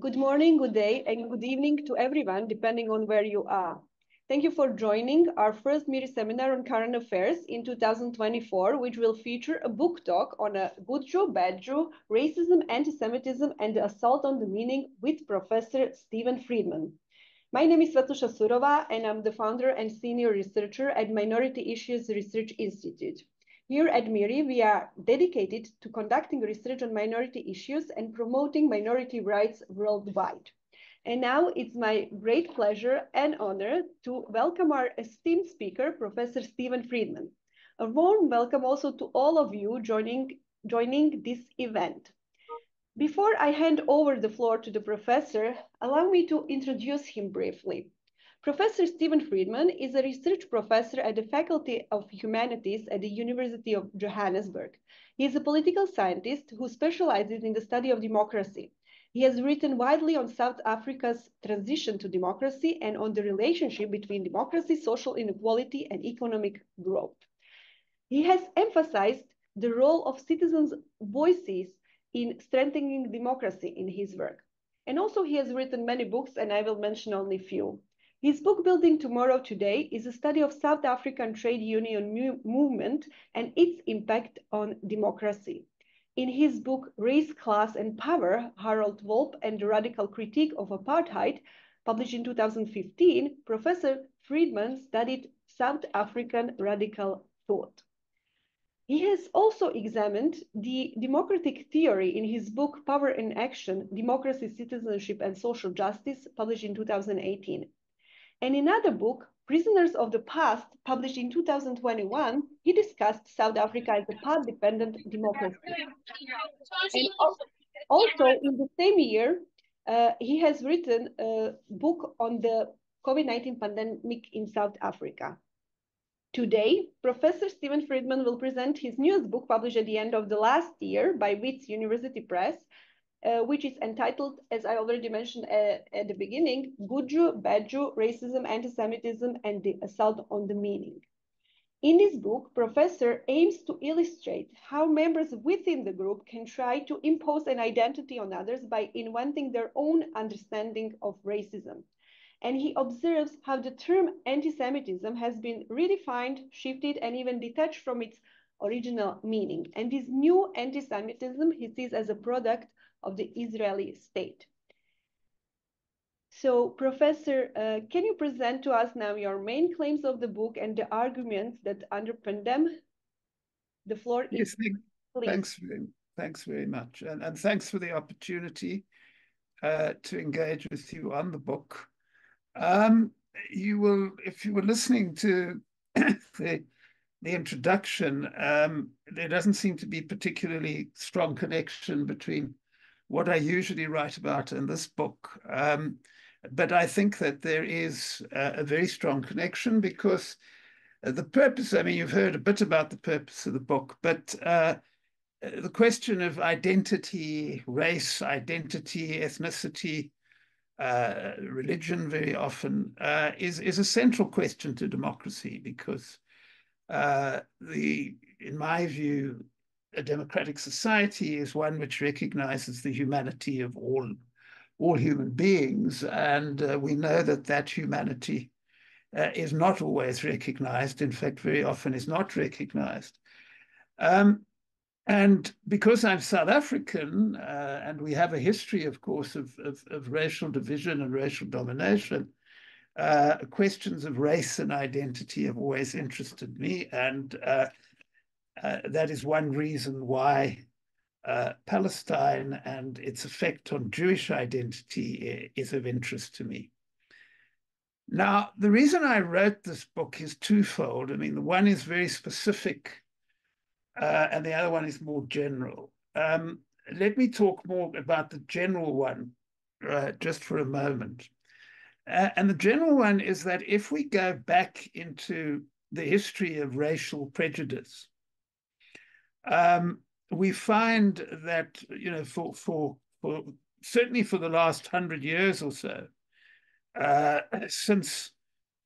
Good morning, good day, and good evening to everyone, depending on where you are. Thank you for joining our first MIRI seminar on current affairs in 2024, which will feature a book talk on a good Jew, bad Jew, racism, anti-Semitism, and the assault on the meaning with Professor Steven Friedman. My name is Svetluša Surova, and I'm the founder and senior researcher at Minority Issues Research Institute. Here at MIRI, we are dedicated to conducting research on minority issues and promoting minority rights worldwide. And now it's my great pleasure and honor to welcome our esteemed speaker, Professor Steven Friedman. A warm welcome also to all of you joining, joining this event. Before I hand over the floor to the professor, allow me to introduce him briefly. Professor Steven Friedman is a research professor at the Faculty of Humanities at the University of Johannesburg. He is a political scientist who specializes in the study of democracy. He has written widely on South Africa's transition to democracy and on the relationship between democracy, social inequality, and economic growth. He has emphasized the role of citizens' voices in strengthening democracy in his work. And also he has written many books, and I will mention only a few. His book Building Tomorrow Today is a study of South African trade union movement and its impact on democracy. In his book Race, Class and Power, Harold Wolpe and the Radical Critique of Apartheid, published in 2015, Professor Friedman studied South African radical thought. He has also examined the democratic theory in his book Power in Action, Democracy, Citizenship and Social Justice, published in 2018. And in another book, Prisoners of the Past, published in 2021, he discussed South Africa as a path-dependent democracy. And also, in the same year, uh, he has written a book on the COVID-19 pandemic in South Africa. Today, Professor Steven Friedman will present his newest book published at the end of the last year by Wits University Press, uh, which is entitled, as I already mentioned uh, at the beginning, Good Jew, Bad Jew, Racism, Anti-Semitism, and the Assault on the Meaning. In this book, Professor aims to illustrate how members within the group can try to impose an identity on others by inventing their own understanding of racism. And he observes how the term anti-Semitism has been redefined, shifted, and even detached from its original meaning. And this new anti-Semitism he sees as a product of the Israeli state. So, Professor, uh, can you present to us now your main claims of the book and the arguments that underpin them? The floor yes, is thank, thanks, very, thanks very much. And, and thanks for the opportunity uh, to engage with you on the book. Um, you will, if you were listening to the, the introduction, um, there doesn't seem to be particularly strong connection between what I usually write about in this book. Um, but I think that there is a, a very strong connection because the purpose, I mean, you've heard a bit about the purpose of the book, but uh, the question of identity, race, identity, ethnicity, uh, religion very often uh, is, is a central question to democracy because uh, the, in my view, a democratic society is one which recognizes the humanity of all, all human beings. And uh, we know that that humanity uh, is not always recognized, in fact, very often is not recognized. Um, and because I'm South African, uh, and we have a history, of course, of, of, of racial division and racial domination, uh, questions of race and identity have always interested me. And uh, uh, that is one reason why uh, Palestine and its effect on Jewish identity is of interest to me. Now, the reason I wrote this book is twofold. I mean, the one is very specific, uh, and the other one is more general. Um, let me talk more about the general one uh, just for a moment. Uh, and the general one is that if we go back into the history of racial prejudice, um, we find that you know for for for certainly for the last hundred years or so, uh, since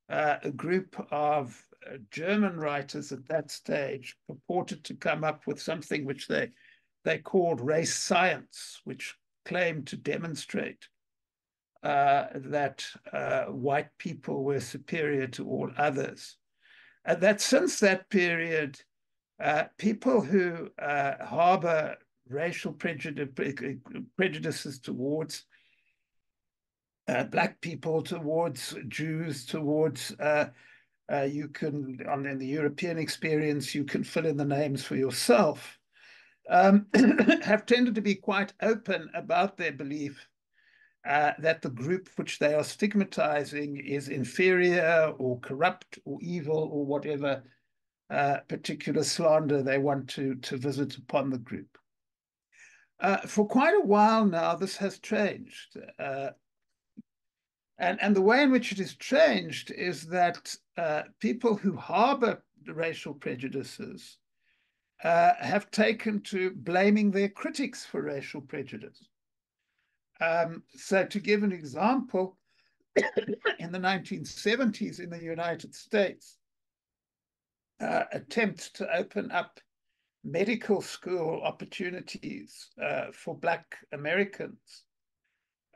uh, a group of uh, German writers at that stage purported to come up with something which they they called race science, which claimed to demonstrate uh, that uh, white people were superior to all others. And that since that period, uh, people who uh, harbor racial prejudice, prejudices towards uh, black people, towards Jews, towards uh, you can, on in the European experience, you can fill in the names for yourself, um, have tended to be quite open about their belief uh, that the group which they are stigmatizing is inferior or corrupt or evil or whatever uh, particular slander they want to, to visit upon the group. Uh, for quite a while now, this has changed. Uh, and, and the way in which it has changed is that uh, people who harbor racial prejudices uh, have taken to blaming their critics for racial prejudice. Um, so to give an example, in the 1970s in the United States, uh, attempts to open up medical school opportunities uh, for Black Americans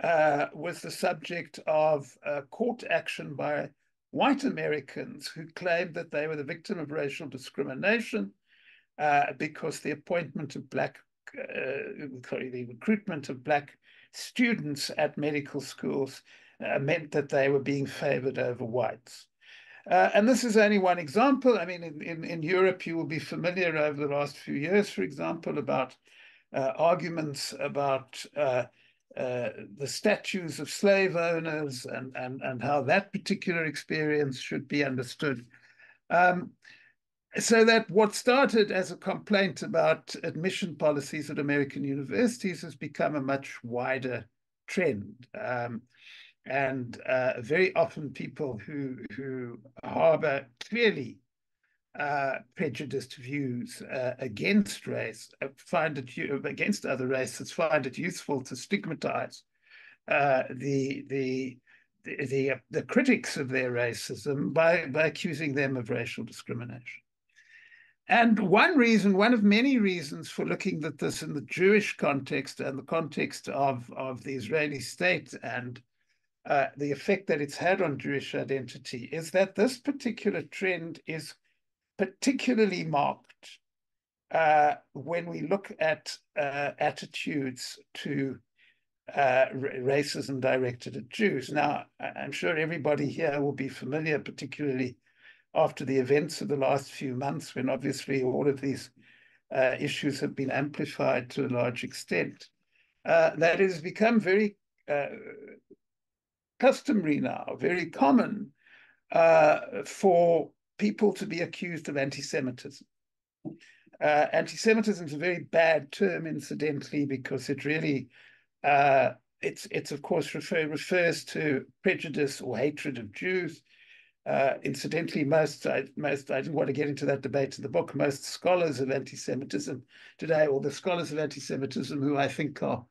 uh, was the subject of court action by white Americans who claimed that they were the victim of racial discrimination uh, because the appointment of Black, uh, the recruitment of Black students at medical schools uh, meant that they were being favored over whites. Uh, and this is only one example. I mean, in, in, in, Europe, you will be familiar over the last few years, for example, about uh, arguments about uh, uh, the statues of slave owners and, and, and how that particular experience should be understood. Um, so that what started as a complaint about admission policies at American universities has become a much wider trend. Um, and uh, very often people who, who harbor clearly uh, prejudiced views uh, against race uh, find it against other races find it useful to stigmatize uh, the the the the, the critics of their racism by by accusing them of racial discrimination. And one reason, one of many reasons for looking at this in the Jewish context and the context of, of the Israeli state and uh, the effect that it's had on Jewish identity is that this particular trend is particularly marked uh, when we look at uh, attitudes to uh, racism directed at Jews. Now, I'm sure everybody here will be familiar, particularly after the events of the last few months, when obviously all of these uh, issues have been amplified to a large extent, uh, that has become very uh, customary now, very common uh, for people to be accused of anti-Semitism. Uh, anti-Semitism is a very bad term, incidentally, because it really uh, it's it's of course refer, refers to prejudice or hatred of Jews. Uh, incidentally, most I, most I didn't want to get into that debate in the book. Most scholars of anti-Semitism today, or the scholars of anti-Semitism who I think are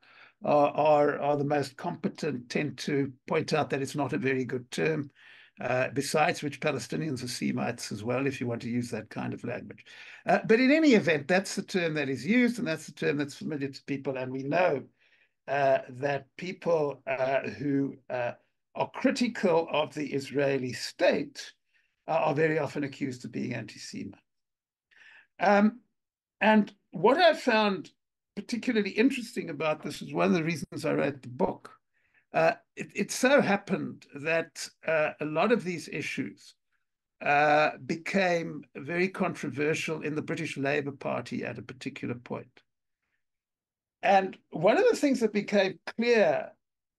are are, are the most competent, tend to point out that it's not a very good term. Uh, besides which Palestinians are Semites as well, if you want to use that kind of language. Uh, but in any event, that's the term that is used, and that's the term that's familiar to people. And we know uh, that people uh, who uh, are critical of the Israeli state are very often accused of being anti-Semite. Um, and what I found particularly interesting about this is one of the reasons I wrote the book. Uh, it, it, so happened that uh, a lot of these issues uh, became very controversial in the British Labour Party at a particular point. And one of the things that became clear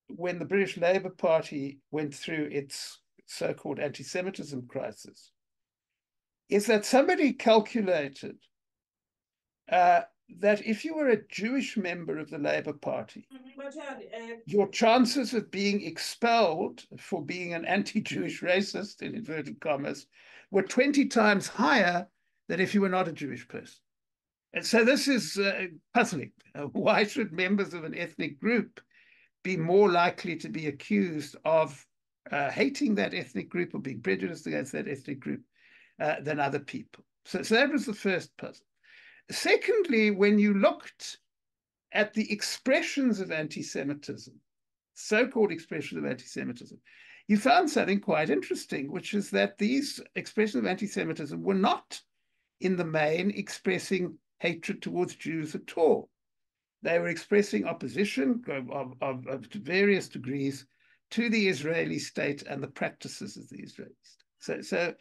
when the British Labour Party went through its so-called anti-Semitism crisis is that somebody calculated uh, that if you were a Jewish member of the Labour Party, mm-hmm. your chances of being expelled for being an anti-Jewish racist, in inverted commas, were 20 times higher than if you were not a Jewish person. And so this is uh, puzzling. Uh, why should members of an ethnic group be more likely to be accused of uh, hating that ethnic group or being prejudiced against that ethnic group uh, than other people. So, so that was the first puzzle. Secondly, when you looked at the expressions of anti-Semitism so-called expressions of anti-Semitism, you found something quite interesting, which is that these expressions of anti-Semitism were not, in the main, expressing hatred towards Jews at all. They were expressing opposition of, of, of various degrees to the Israeli state and the practices of the Israeli state. So, so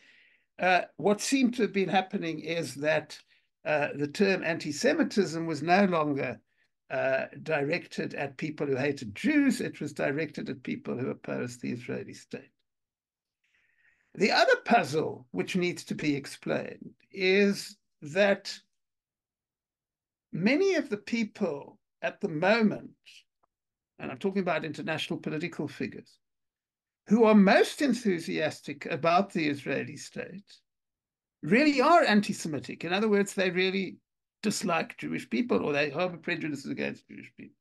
uh, what seemed to have been happening is that uh, the term anti-Semitism was no longer uh, directed at people who hated Jews, it was directed at people who opposed the Israeli state. The other puzzle which needs to be explained is that many of the people at the moment, and I'm talking about international political figures, who are most enthusiastic about the Israeli state really are anti-Semitic. In other words, they really dislike Jewish people or they harbor prejudices against Jewish people.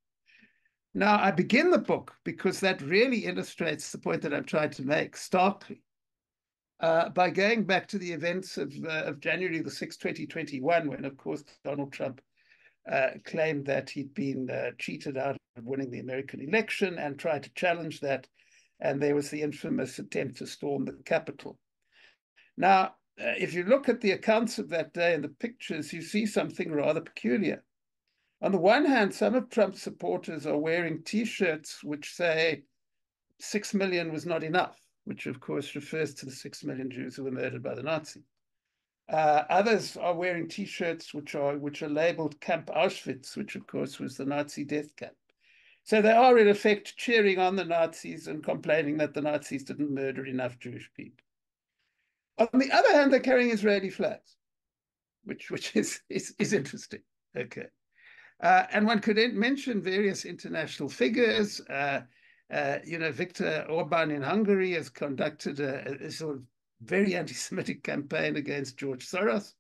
Now, I begin the book because that really illustrates the point that I'm trying to make starkly uh, by going back to the events of, uh, of January the 6th, 2021, when, of course, Donald Trump uh, claimed that he'd been uh, cheated out of winning the American election and tried to challenge that. And there was the infamous attempt to storm the Capitol. Now, if you look at the accounts of that day and the pictures, you see something rather peculiar. On the one hand, some of Trump's supporters are wearing T-shirts which say six million was not enough, which of course refers to the six million Jews who were murdered by the Nazis. Uh, others are wearing T-shirts which are which are labeled Camp Auschwitz, which of course was the Nazi death camp. So they are in effect cheering on the Nazis and complaining that the Nazis didn't murder enough Jewish people. On the other hand, they're carrying Israeli flags, which which is is, is interesting. Okay, uh, and one could mention various international figures. Uh, uh, you know, Viktor Orban in Hungary has conducted a, a sort of very anti-Semitic campaign against George Soros,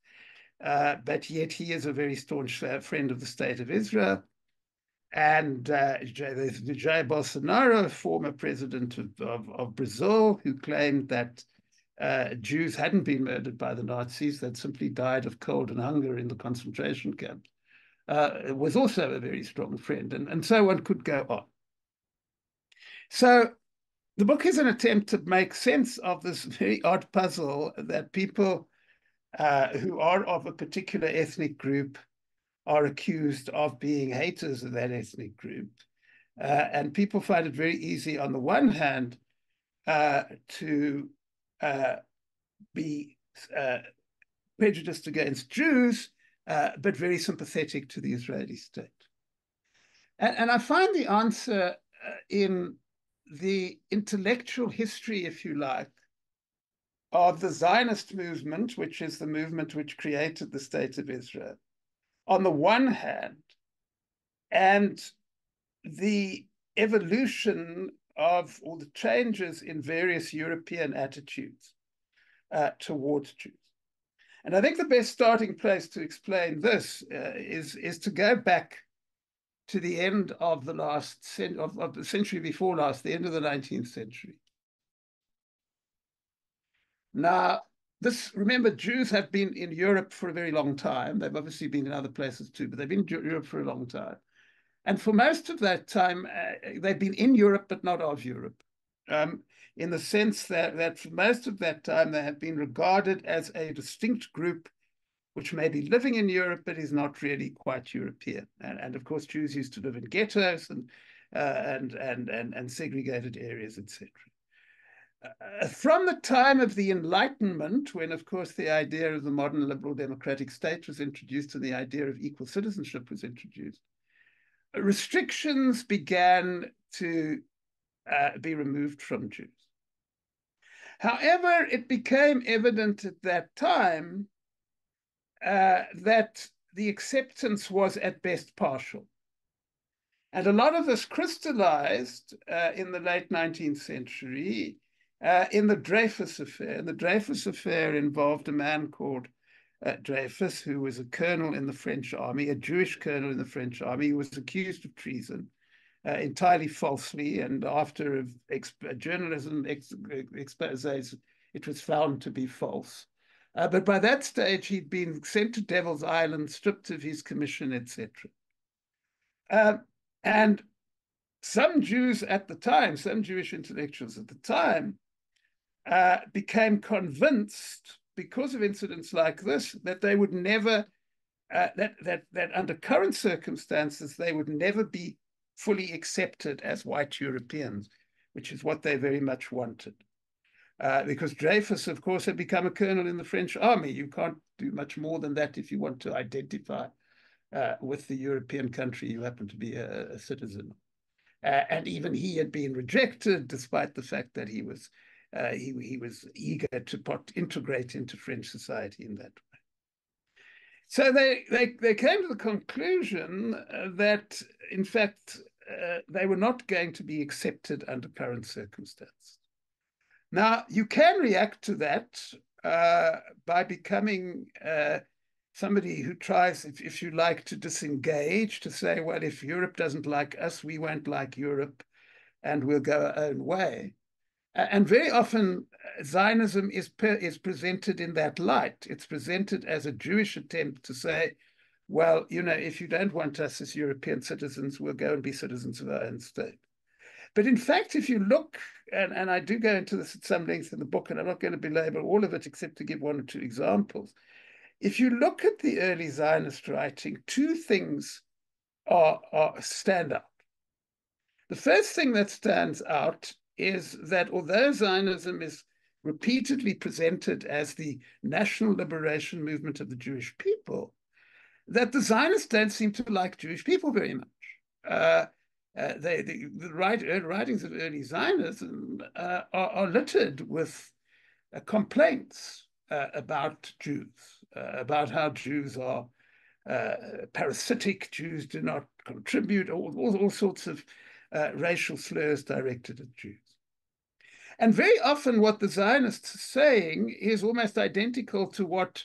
uh, but yet he is a very staunch friend of the state of Israel. And uh, Jair Bolsonaro, former president of, of, of Brazil, who claimed that uh, Jews hadn't been murdered by the Nazis, they'd simply died of cold and hunger in the concentration camps, uh, was also a very strong friend. And, and so one could go on. So the book is an attempt to make sense of this very odd puzzle that people uh, who are of a particular ethnic group are accused of being haters of that ethnic group. Uh, and people find it very easy, on the one hand, uh, to uh, be uh, prejudiced against Jews, uh, but very sympathetic to the Israeli state. And, and I find the answer uh, in the intellectual history, if you like, of the Zionist movement, which is the movement which created the state of Israel, on the one hand, and the evolution of all the changes in various European attitudes uh, towards Jews. And I think the best starting place to explain this uh, is, is to go back to the end of the last of, of the century before last, the end of the 19th century. Now, this remember, Jews have been in Europe for a very long time. They've obviously been in other places too, but they've been in Europe for a long time. And for most of that time, uh, they've been in Europe, but not of Europe, um, in the sense that, that for most of that time, they have been regarded as a distinct group which may be living in Europe, but is not really quite European. And, and of course, Jews used to live in ghettos and, uh, and, and, and, and segregated areas, etc. Uh, from the time of the Enlightenment, when, of course, the idea of the modern liberal democratic state was introduced and the idea of equal citizenship was introduced, restrictions began to uh, be removed from Jews. However, it became evident at that time uh, that the acceptance was at best partial. And a lot of this crystallized uh, in the late 19th century uh, in the Dreyfus affair. And The Dreyfus affair involved a man called uh, Dreyfus, who was a colonel in the French army, a Jewish colonel in the French army, who was accused of treason uh, entirely falsely. And after a, a journalism ex expose, it was found to be false. Uh, but by that stage, he'd been sent to Devil's Island, stripped of his commission, etc. Uh, and some Jews at the time, some Jewish intellectuals at the time, uh, became convinced because of incidents like this that they would never, uh, that, that, that under current circumstances, they would never be fully accepted as white Europeans, which is what they very much wanted. Uh, because Dreyfus, of course, had become a colonel in the French army. You can't do much more than that if you want to identify uh, with the European country you happen to be a, a citizen. Uh, and even he had been rejected, despite the fact that he was uh, he, he was eager to integrate into French society in that way. So they, they, they came to the conclusion uh, that, in fact, uh, they were not going to be accepted under current circumstances. Now, you can react to that uh, by becoming uh, somebody who tries, if, if you like, to disengage, to say, well, if Europe doesn't like us, we won't like Europe, and we'll go our own way. And very often, uh, Zionism is, is presented in that light. It's presented as a Jewish attempt to say, well, you know, if you don't want us as European citizens, we'll go and be citizens of our own state. But in fact, if you look, and, and I do go into this at some length in the book, and I'm not going to belabor all of it except to give one or two examples. If you look at the early Zionist writing, two things are, are stand out. The first thing that stands out is that although Zionism is repeatedly presented as the national liberation movement of the Jewish people, that the Zionists don't seem to like Jewish people very much. Uh, uh, they, the, the write, writings of early Zionism uh, are, are, littered with uh, complaints uh, about Jews, uh, about how Jews are parasitic, Jews do not contribute, all, all, all sorts of racial slurs directed at Jews. And very often, what the Zionists are saying is almost identical to what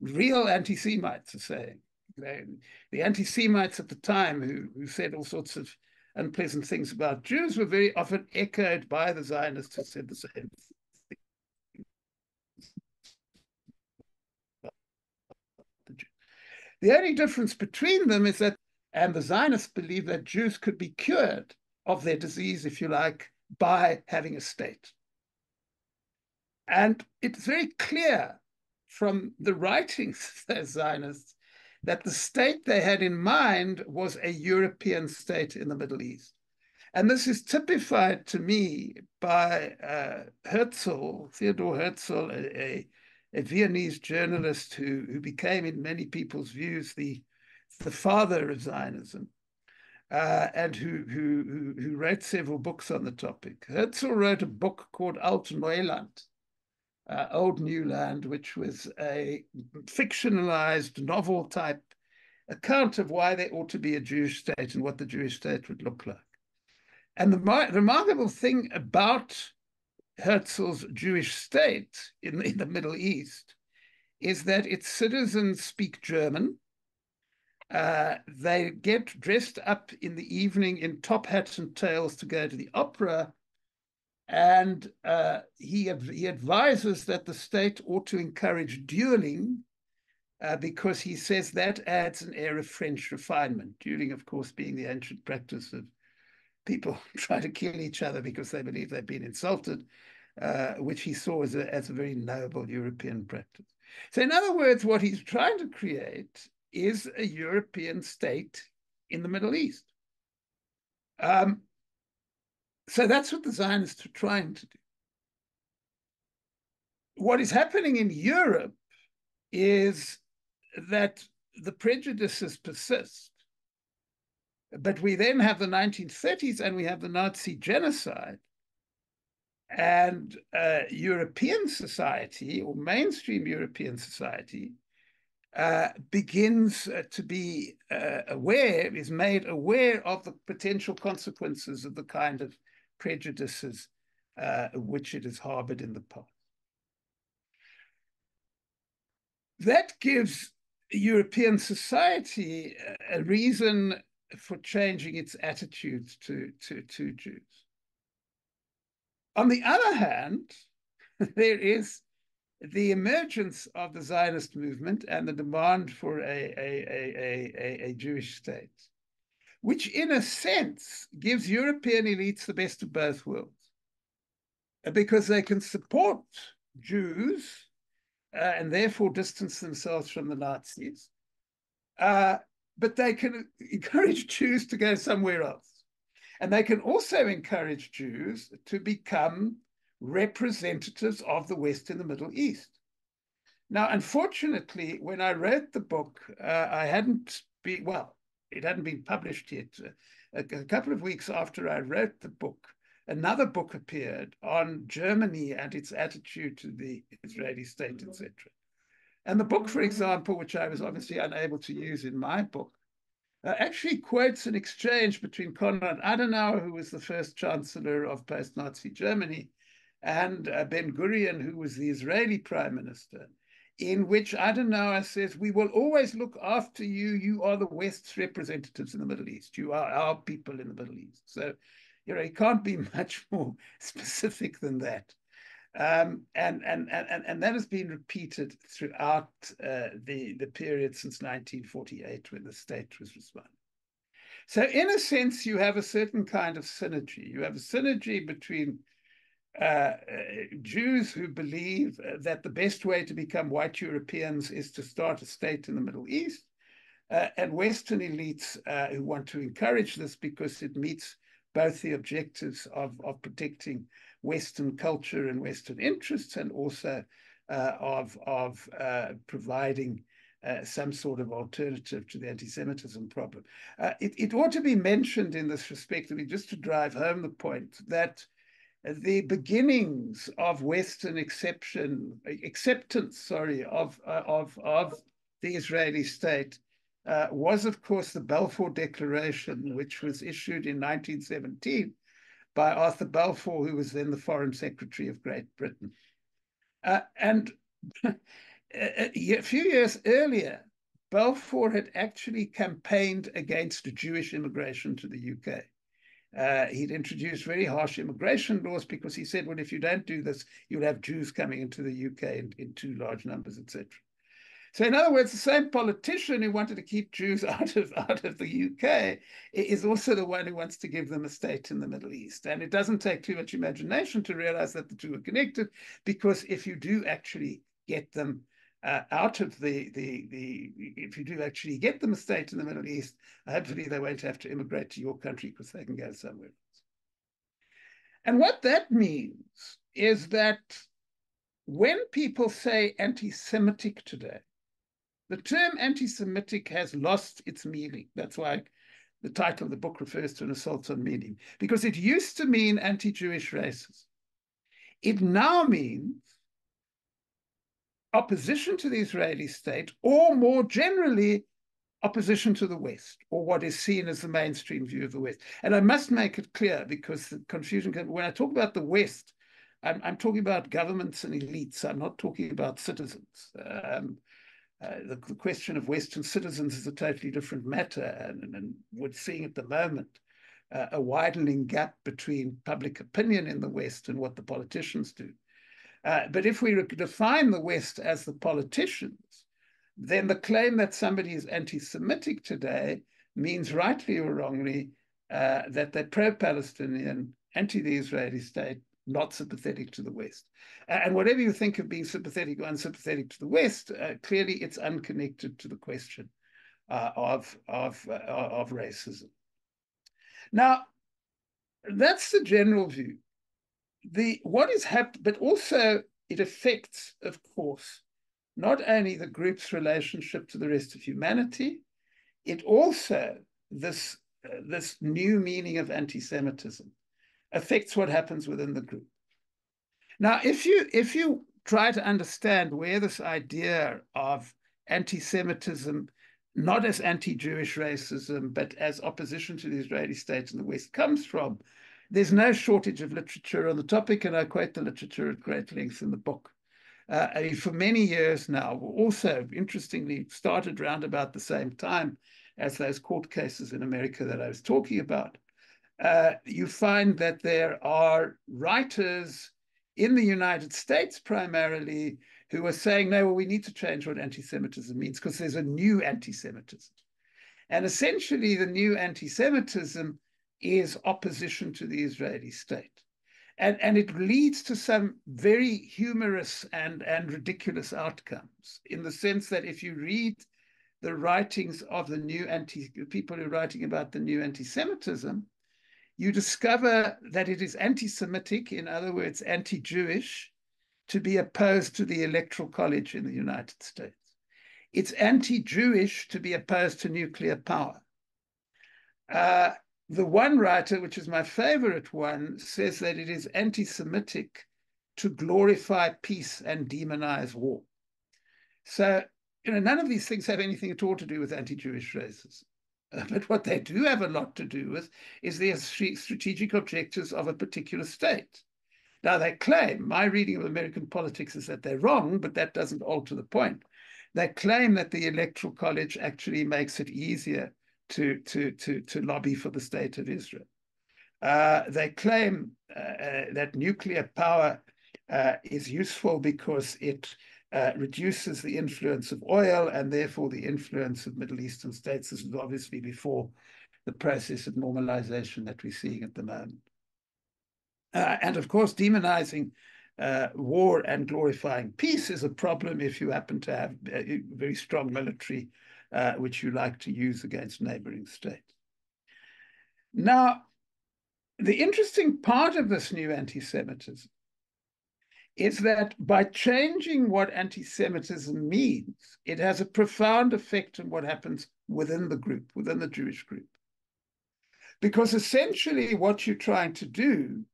real anti Semites are saying. The anti Semites at the time, who, who said all sorts of unpleasant things about Jews, were very often echoed by the Zionists who said the same thing. The only difference between them is that, and the Zionists believe that Jews could be cured of their disease, if you like, by having a state. And it's very clear from the writings of the Zionists that the state they had in mind was a European state in the Middle East. And this is typified to me by uh, Herzl, Theodor Herzl, a, a, a, Viennese journalist who, who became, in many people's views, the, the father of Zionism uh, and who, who, who, wrote several books on the topic. Herzl wrote a book called Alt Neuland, uh, Old New Land, which was a fictionalized novel type account of why there ought to be a Jewish state and what the Jewish state would look like. And the remarkable thing about Herzl's Jewish state in, in the Middle East is that its citizens speak German, uh, they get dressed up in the evening in top hats and tails to go to the opera. And uh, he, he advises that the state ought to encourage dueling uh, because he says that adds an air of French refinement. Dueling, of course, being the ancient practice of people trying to kill each other because they believe they've been insulted, uh, which he saw as a, as a very noble European practice. So, in other words, what he's trying to create is a European state in the Middle East. Um, so that's what the Zionists are trying to do. What is happening in Europe is that the prejudices persist. But we then have the 1930s and we have the Nazi genocide. And uh, European society, or mainstream European society, uh, begins uh, to be uh, aware, is made aware of the potential consequences of the kind of prejudices uh, which it has harbored in the past. That gives European society a reason for changing its attitudes to, to, to Jews. On the other hand, there is the emergence of the Zionist movement and the demand for a, a, a, a, Jewish state, which in a sense gives European elites the best of both worlds because they can support Jews uh, and therefore distance themselves from the Nazis, uh, but they can encourage Jews to go somewhere else. And they can also encourage Jews to become representatives of the West in the Middle East. Now, unfortunately, when I read the book, uh, I hadn't been, well, it hadn't been published yet. A, a, couple of weeks after I wrote the book, another book appeared on Germany and its attitude to the Israeli state, etc. And the book, for example, which I was obviously unable to use in my book, uh, actually quotes an exchange between Konrad Adenauer, who was the first chancellor of post Nazi Germany, and uh, Ben Gurion, who was the Israeli prime minister, in which Adenauer says, We will always look after you. You are the West's representatives in the Middle East. You are our people in the Middle East. So, you know, he can't be much more specific than that. Um, and, and, and, and that has been repeated throughout uh, the, the period since 1948 when the state was responding. So, in a sense, you have a certain kind of synergy. You have a synergy between uh, uh Jews who believe that the best way to become white Europeans is to start a state in the Middle East, uh, and Western elites uh, who want to encourage this because it meets both the objectives of, of protecting Western culture and Western interests, and also uh, of, of uh, providing uh, some sort of alternative to the anti-Semitism problem. Uh, it, it, ought to be mentioned in this respect, I mean, just to drive home the point that the beginnings of Western exception, acceptance, sorry, of, uh, of, of the Israeli state uh, was, of course, the Balfour Declaration, which was issued in 1917 by Arthur Balfour, who was then the Foreign Secretary of Great Britain. Uh, and a few years earlier, Balfour had actually campaigned against Jewish immigration to the UK. Uh, he'd introduced very harsh immigration laws because he said, well, if you don't do this, you'll have Jews coming into the UK in, in too large numbers, etc. So, in other words, the same politician who wanted to keep Jews out of out of the UK is also the one who wants to give them a state in the Middle East. And it doesn't take too much imagination to realize that the two are connected, because if you do actually get them uh, out of the, the the if you do actually get them a state in the Middle East, hopefully they won't have to immigrate to your country because they can go somewhere else. And what that means is that when people say anti-Semitic today, the term anti-Semitic has lost its meaning. That's why the title of the book refers to an assault on meaning, because it used to mean anti-Jewish racism. It now means opposition to the Israeli state, or more generally, opposition to the West, or what is seen as the mainstream view of the West. And I must make it clear because the confusion can, when I talk about the West, I'm, I'm, talking about governments and elites. I'm not talking about citizens. Um, uh, the, the, question of Western citizens is a totally different matter, and, and we're seeing at the moment uh, a widening gap between public opinion in the West and what the politicians do. Uh, but if we define the West as the politicians, then the claim that somebody is anti-Semitic today means rightly or wrongly uh, that they're pro-Palestinian, anti the Israeli state, not sympathetic to the West. And whatever you think of being sympathetic or unsympathetic to the West, uh, clearly it's unconnected to the question uh, of, of, uh, of racism. Now, that's the general view. The what is happening, but also it affects, of course, not only the group's relationship to the rest of humanity, it also this uh, this new meaning of anti-Semitism affects what happens within the group. Now, if you if you try to understand where this idea of anti-Semitism, not as anti-Jewish racism, but as opposition to the Israeli state in the West comes from, there's no shortage of literature on the topic, and I quote the literature at great length in the book. Uh, for many years now, also interestingly started around about the same time as those court cases in America that I was talking about uh, you find that there are writers in the United States primarily who are saying, no, well, we need to change what anti Semitism means because there's a new anti Semitism. And essentially, the new anti Semitism is opposition to the Israeli state. And, and it leads to some very humorous and, and ridiculous outcomes in the sense that if you read the writings of the new anti people who are writing about the new anti Semitism, you discover that it is anti Semitic, in other words, anti Jewish, to be opposed to the Electoral College in the United States. It's anti Jewish to be opposed to nuclear power. Uh, the one writer, which is my favorite one, says that it is anti Semitic to glorify peace and demonize war. So, you know, none of these things have anything at all to do with anti Jewish racism. Uh, but what they do have a lot to do with is the strategic objectives of a particular state. Now, they claim, my reading of American politics is that they're wrong, but that doesn't alter the point. They claim that the Electoral College actually makes it easier to, to, to, to lobby for the state of Israel. Uh, they claim uh, uh, that nuclear power uh, is useful because it uh, reduces the influence of oil and therefore the influence of Middle Eastern states. This is obviously before the process of normalization that we're seeing at the moment. Uh, and of course, demonizing war and glorifying peace is a problem if you happen to have a very strong military uh, which you like to use against neighboring states. Now, the interesting part of this new anti Semitism is that by changing what anti Semitism means, it has a profound effect on what happens within the group, within the Jewish group. Because essentially, what you're trying to do,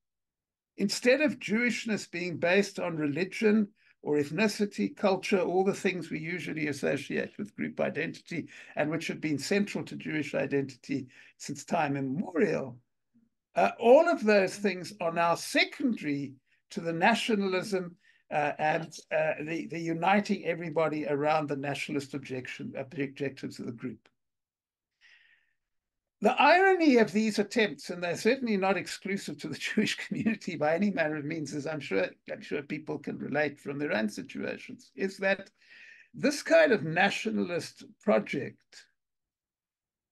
instead of Jewishness being based on religion or ethnicity, culture, all the things we usually associate with group identity and which have been central to Jewish identity since time immemorial. Uh, all of those things are now secondary to the nationalism uh, and uh, the, the uniting everybody around the nationalist objection, objectives of the group. The irony of these attempts, and they're certainly not exclusive to the Jewish community by any manner of means, as I'm sure I'm sure people can relate from their own situations, is that this kind of nationalist project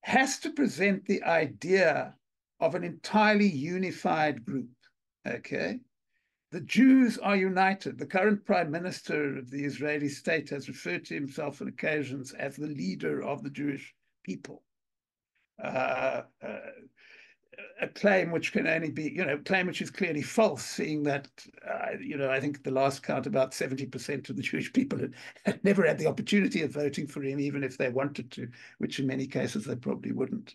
has to present the idea of an entirely unified group. Okay. The Jews are united. The current prime minister of the Israeli state has referred to himself on occasions as the leader of the Jewish people. Uh, uh, a claim which can only be, you know, claim which is clearly false, seeing that, uh, you know, I think the last count about 70% of the Jewish people had, had, never had the opportunity of voting for him, even if they wanted to, which in many cases they probably wouldn't.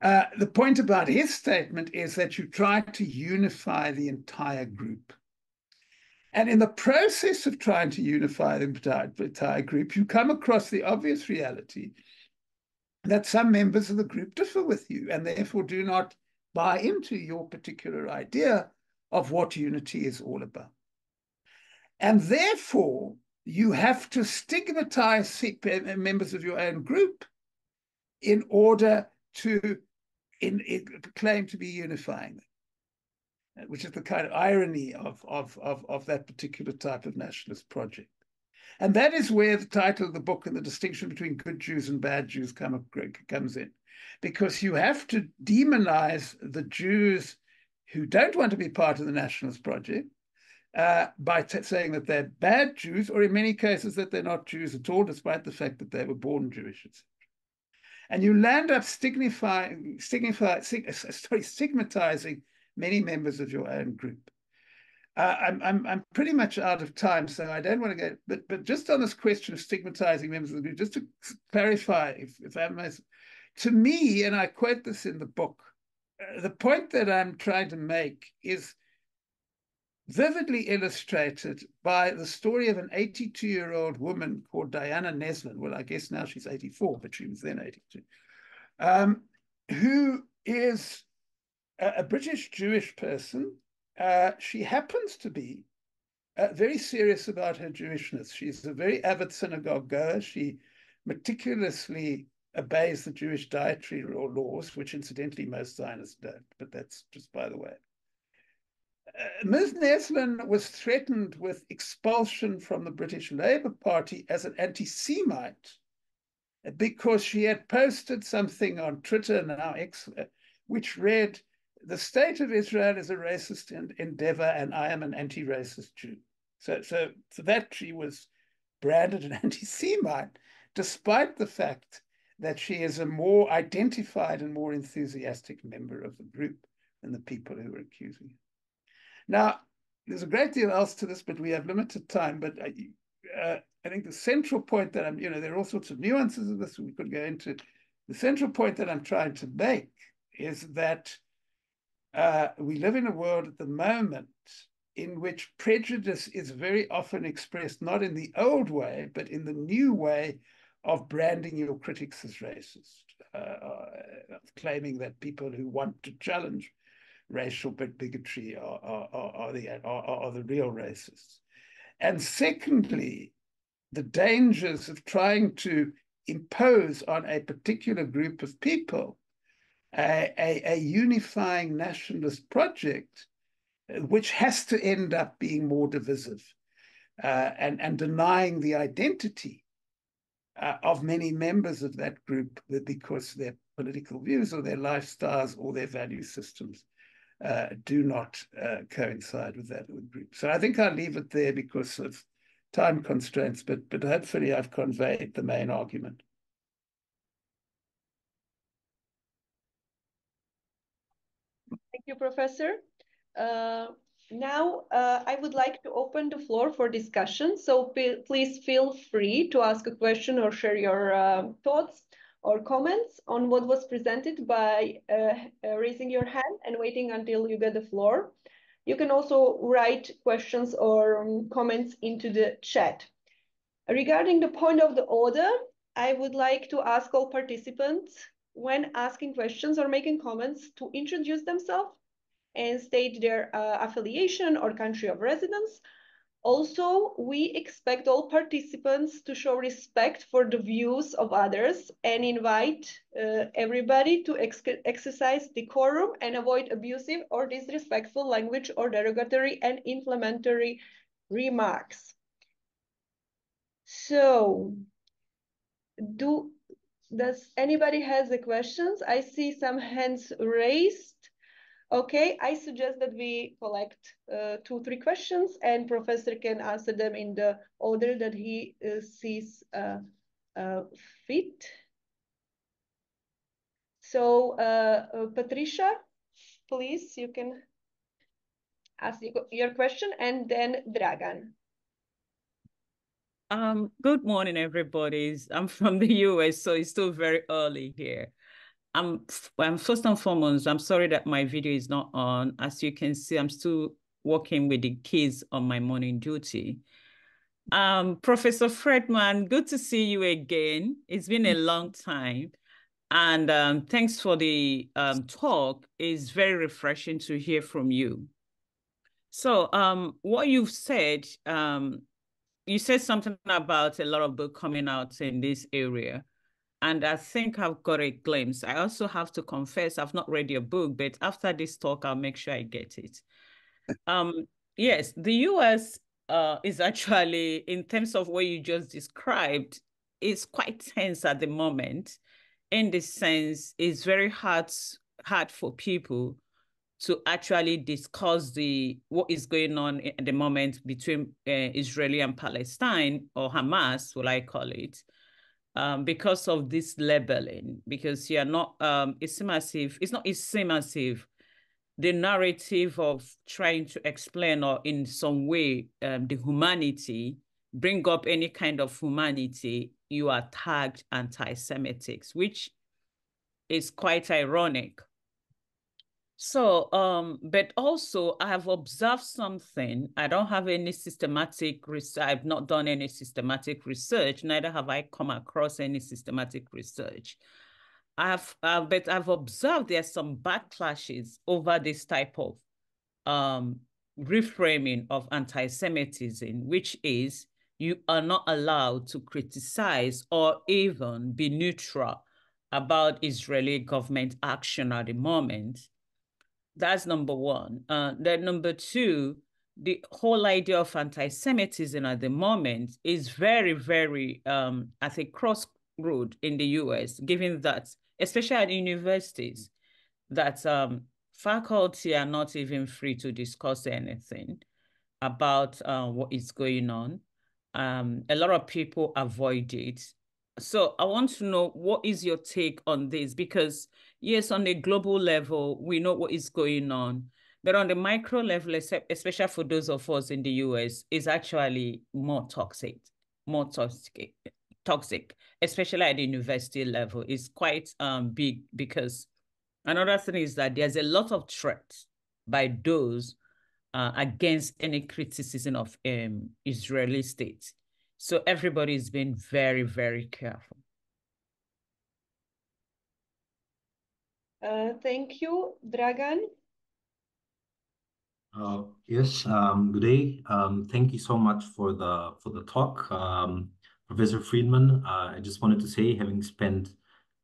Uh, the point about his statement is that you try to unify the entire group. And in the process of trying to unify the entire, entire group, you come across the obvious reality that some members of the group differ with you and therefore do not buy into your particular idea of what unity is all about. And therefore, you have to stigmatize uh, members of your own group in order to in, in, claim to be unifying them, uh, which is the kind of irony of, of, of, of that particular type of nationalist project. And that is where the title of the book and the distinction between good Jews and bad Jews come comes in. Because you have to demonize the Jews who don't want to be part of the nationalist project uh, by saying that they're bad Jews, or in many cases that they're not Jews at all, despite the fact that they were born Jewish. And you land up stigmatizing, sorry, stigmatizing many members of your own group. I'm, I'm, I'm pretty much out of time, so I don't want to go. But, but just on this question of stigmatizing members of the group, just to clarify, if, if I may, to me, and I quote this in the book, uh, the point that I'm trying to make is vividly illustrated by the story of an 82 year old woman called Diana Neslin. Well, I guess now she's 84, but she was then 82, um, who is a, a British Jewish person uh, she happens to be uh, very serious about her Jewishness. She's a very avid synagogue goer. She meticulously obeys the Jewish dietary laws, which incidentally most Zionists don't, but that's just by the way. Uh, Ms. Neslin was threatened with expulsion from the British Labour Party as an anti Semite because she had posted something on Twitter now, X, which read, "The state of Israel is a racist endeavor, and I am an anti-racist Jew." So, so for that she was branded an anti-Semite, despite the fact that she is a more identified and more enthusiastic member of the group than the people who were accusing her. Now, there's a great deal else to this, but we have limited time. But I, uh, I think the central point that I'm, you know, there are all sorts of nuances of this we could go into. The central point that I'm trying to make is that uh, we live in a world at the moment in which prejudice is very often expressed not in the old way, but in the new way of branding your critics as racist, uh, uh, claiming that people who want to challenge racial bigotry are, are, are, are the, are the real racists. And secondly, the dangers of trying to impose on a particular group of people a, a, a unifying nationalist project which has to end up being more divisive uh, and, and denying the identity uh, of many members of that group because their political views or their lifestyles or their value systems uh, do not uh, coincide with that group. So I think I'll leave it there because of time constraints, but, but hopefully I've conveyed the main argument. You, Professor. Uh, now, uh, I would like to open the floor for discussion. So please feel free to ask a question or share your uh, thoughts or comments on what was presented by uh, raising your hand and waiting until you get the floor. You can also write questions or um, comments into the chat. Regarding the point of the order, I would like to ask all participants when asking questions or making comments to introduce themselves and state their uh, affiliation or country of residence. Also, we expect all participants to show respect for the views of others and invite uh, everybody to ex exercise decorum and avoid abusive or disrespectful language or derogatory and inflammatory remarks. So, do does anybody has the questions? I see some hands raised. Okay, I suggest that we collect uh, two, three questions and professor can answer them in the order that he uh, sees uh, uh fit. So, uh, uh, Patricia, please, you can ask your question and then Dragan. Um, good morning, everybody. I'm from the US, so it's still very early here. I'm, first and foremost, I'm sorry that my video is not on. As you can see, I'm still working with the kids on my morning duty. Um, Professor Friedman, good to see you again. It's been a long time. And um, thanks for the um, talk. It's very refreshing to hear from you. So um, what you've said, um, you said something about a lot of book coming out in this area and I think I've got a glimpse. I also have to confess I've not read your book, but after this talk, I'll make sure I get it. um, yes, the US uh, is actually, in terms of what you just described, is quite tense at the moment. In this sense, it's very hard hard for people to actually discuss the what is going on at the moment between uh, Israeli and Palestine or Hamas, will I call it um, because of this labeling, because you're not, um, it's massive, it's not, it's massive. The narrative of trying to explain or in some way um, the humanity, bring up any kind of humanity, you are tagged anti-Semitics, which is quite ironic so, um, but also I have observed something. I don't have any systematic research. I've not done any systematic research. Neither have I come across any systematic research. I've, uh, but I've observed there's some backlashes over this type of um, reframing of anti-Semitism, which is you are not allowed to criticize or even be neutral about Israeli government action at the moment that's number one. Uh, then number two, the whole idea of anti-Semitism at the moment is very, very, um, I think, cross rude in the US, given that, especially at universities, that um, faculty are not even free to discuss anything about uh, what is going on. Um, a lot of people avoid it. So I want to know what is your take on this? Because yes, on a global level, we know what is going on. But on the micro level, especially for those of us in the US, is actually more toxic, more toxic, toxic, especially at the university level. It's quite um, big because another thing is that there's a lot of threat by those uh, against any criticism of um, Israeli state. So everybody is being very, very careful. Uh, thank you, Dragan. Uh, yes, um, good day. Um, thank you so much for the for the talk, um, Professor Friedman. Uh, I just wanted to say, having spent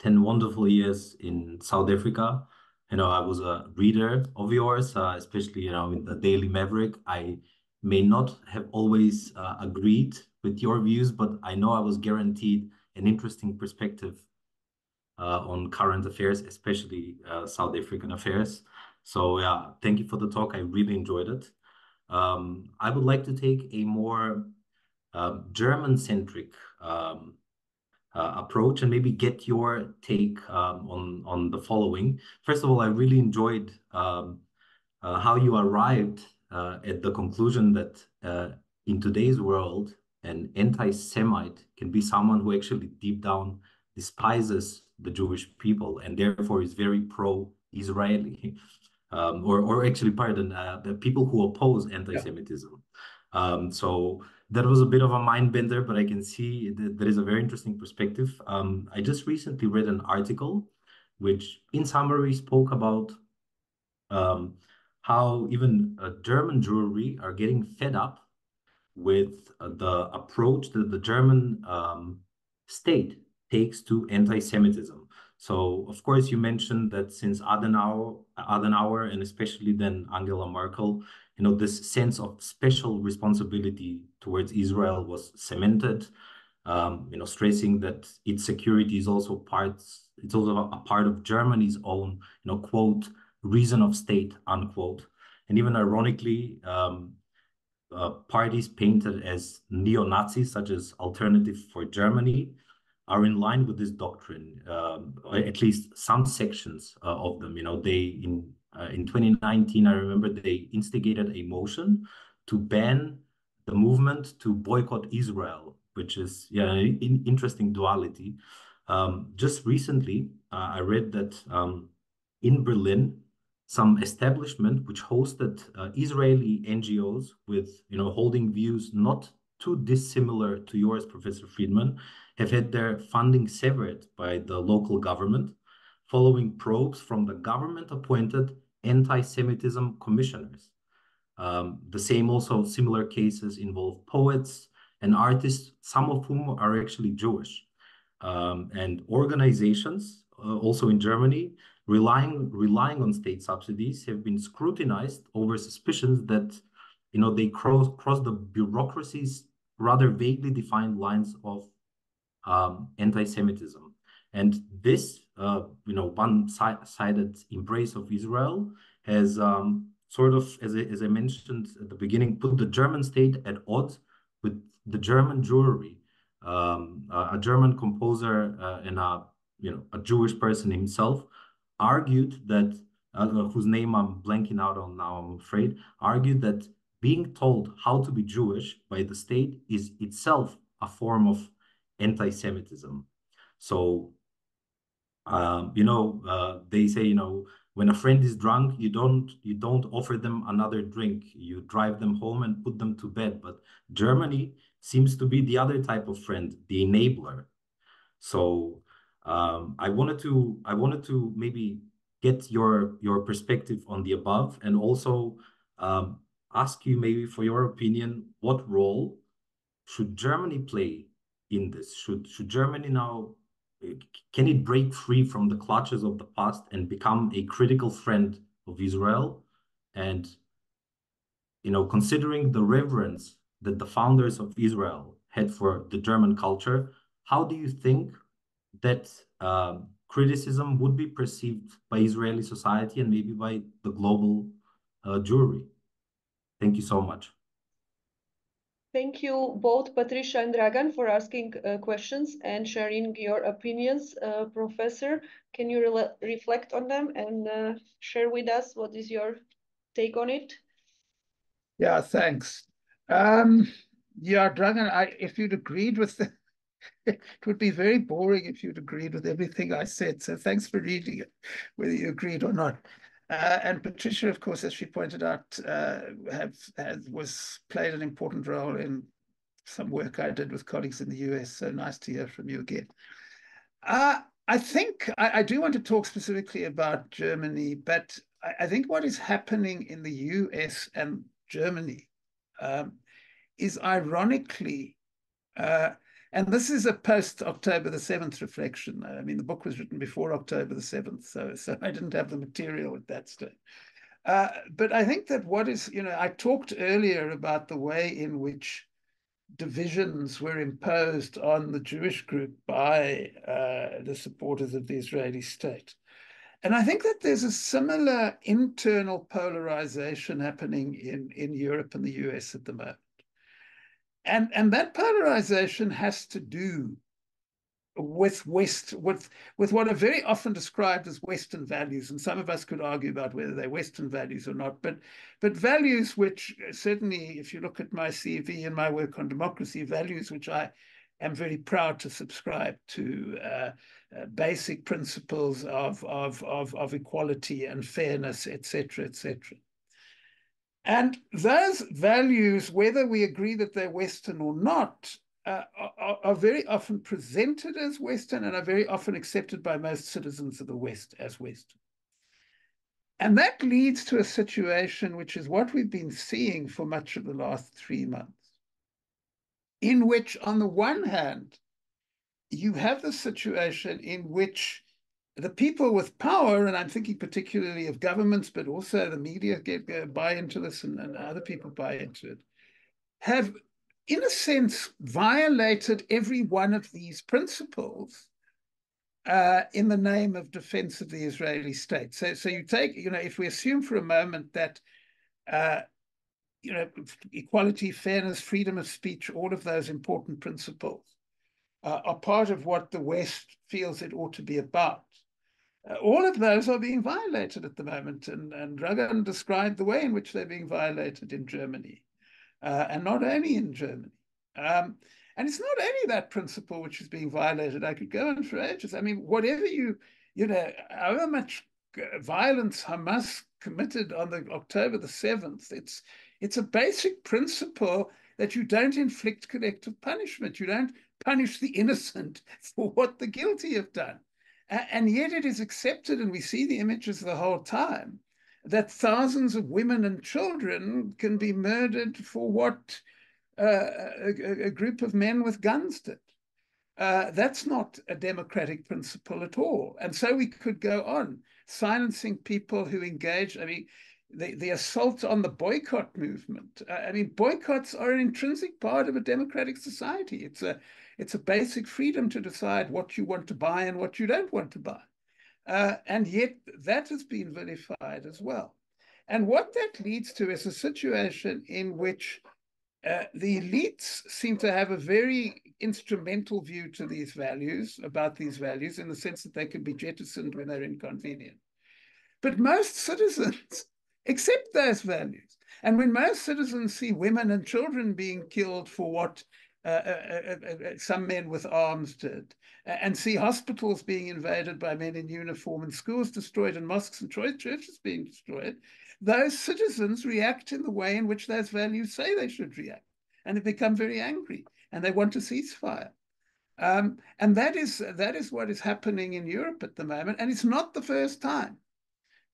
ten wonderful years in South Africa, you know, I was a reader of yours, uh, especially you know in the Daily Maverick. I may not have always uh, agreed with your views, but I know I was guaranteed an interesting perspective on current affairs, especially uh, South African affairs. So yeah, thank you for the talk. I really enjoyed it. Um, I would like to take a more uh, German-centric um, uh, approach and maybe get your take um, on on the following. First of all, I really enjoyed um, uh, how you arrived uh, at the conclusion that uh, in today's world, an anti-Semite can be someone who actually deep down despises the Jewish people and therefore is very pro-Israeli um, or, or actually, pardon, uh, the people who oppose anti-Semitism. Yeah. Um, so that was a bit of a mind bender, but I can see that there is a very interesting perspective. Um, I just recently read an article which, in summary, spoke about um, how even uh, German Jewry are getting fed up with uh, the approach that the German um, state takes to anti-Semitism. So of course you mentioned that since Adenauer, Adenauer and especially then Angela Merkel, you know, this sense of special responsibility towards Israel was cemented. Um, you know, stressing that its security is also parts, it's also a part of Germany's own, you know, quote, reason of state, unquote. And even ironically, um, uh, parties painted as neo-Nazis, such as Alternative for Germany, are in line with this doctrine, um, at least some sections uh, of them. You know, they in uh, in 2019, I remember they instigated a motion to ban the movement to boycott Israel, which is yeah, an interesting duality. Um, just recently, uh, I read that um, in Berlin, some establishment which hosted uh, Israeli NGOs with you know holding views not too dissimilar to yours, Professor Friedman, have had their funding severed by the local government following probes from the government-appointed anti-Semitism commissioners. Um, the same also similar cases involve poets and artists, some of whom are actually Jewish. Um, and organizations, uh, also in Germany, relying, relying on state subsidies have been scrutinized over suspicions that you know, they cross, cross the bureaucracy's rather vaguely defined lines of um, anti-Semitism. And this, uh, you know, one-sided embrace of Israel has um, sort of, as I, as I mentioned at the beginning, put the German state at odds with the German Jewry. Um, a German composer uh, and a, you know, a Jewish person himself argued that, uh, whose name I'm blanking out on now, I'm afraid, argued that being told how to be Jewish by the state is itself a form of anti-Semitism. So, um, you know, uh, they say, you know, when a friend is drunk, you don't you don't offer them another drink. You drive them home and put them to bed. But Germany seems to be the other type of friend, the enabler. So um, I wanted to I wanted to maybe get your your perspective on the above and also um, ask you maybe for your opinion what role should Germany play in this? Should should Germany now can it break free from the clutches of the past and become a critical friend of Israel? And you know, considering the reverence that the founders of Israel had for the German culture, how do you think that uh, criticism would be perceived by Israeli society and maybe by the global uh, jury. Thank you so much. Thank you both Patricia and Dragan for asking uh, questions and sharing your opinions. Uh, Professor, can you re reflect on them and uh, share with us what is your take on it? Yeah, thanks. Um, yeah, Dragan, I, if you'd agreed with the, it would be very boring if you'd agreed with everything I said. So thanks for reading it, whether you agreed or not. Uh, and Patricia, of course, as she pointed out, uh, have, have was played an important role in some work I did with colleagues in the US. So nice to hear from you again. Uh, I think I, I, do want to talk specifically about Germany, but I, I, think what is happening in the US and Germany um, is ironically uh, and this is a post October the 7th reflection. I mean, the book was written before October the 7th, so, so I didn't have the material at that stage. Uh, but I think that what is, you know, I talked earlier about the way in which divisions were imposed on the Jewish group by uh, the supporters of the Israeli state. And I think that there's a similar internal polarization happening in, in Europe and the US at the moment. And, and that polarization has to do with West, with, with what are very often described as Western values. And some of us could argue about whether they're Western values or not, but, but values which certainly, if you look at my CV and my work on democracy, values which I am very proud to subscribe to uh, uh, basic principles of, of, of, of equality and fairness, etc., etc. And those values, whether we agree that they're Western or not, uh, are, are, very often presented as Western and are very often accepted by most citizens of the West as Western. And that leads to a situation which is what we've been seeing for much of the last three months, in which, on the one hand, you have the situation in which the people with power, and I'm thinking particularly of governments, but also the media get uh, buy into this and, and other people buy into it, have, in a sense, violated every one of these principles uh, in the name of defense of the Israeli state. So, so you take, you know, if we assume for a moment that, uh, you know, equality, fairness, freedom of speech, all of those important principles uh, are part of what the West feels it ought to be about. Uh, all of those are being violated at the moment, and, and Dragan described the way in which they're being violated in Germany, uh, and not only in Germany. Um, and it's not only that principle which is being violated. I could go on for ages. I mean, whatever you, you know, however much violence Hamas committed on the October the 7th, it's, it's a basic principle that you don't inflict collective punishment. You don't punish the innocent for what the guilty have done. And yet it is accepted, and we see the images the whole time, that thousands of women and children can be murdered for what uh, a, a, group of men with guns did. Uh, that's not a democratic principle at all. And so we could go on silencing people who engage. I mean, the, the assault on the boycott movement. Uh, I mean, boycotts are an intrinsic part of a democratic society. It's a it's a basic freedom to decide what you want to buy and what you don't want to buy. Uh, and yet that has been vilified as well. And what that leads to is a situation in which uh, the elites seem to have a very instrumental view to these values, about these values, in the sense that they can be jettisoned when they're inconvenient. But most citizens accept those values. And when most citizens see women and children being killed for what uh, uh, uh, some men with arms did, and see hospitals being invaded by men in uniform and schools destroyed and mosques and churches being destroyed, those citizens react in the way in which those values say they should react. And they become very angry and they want a ceasefire. Um, and that is, that is what is happening in Europe at the moment. And it's not the first time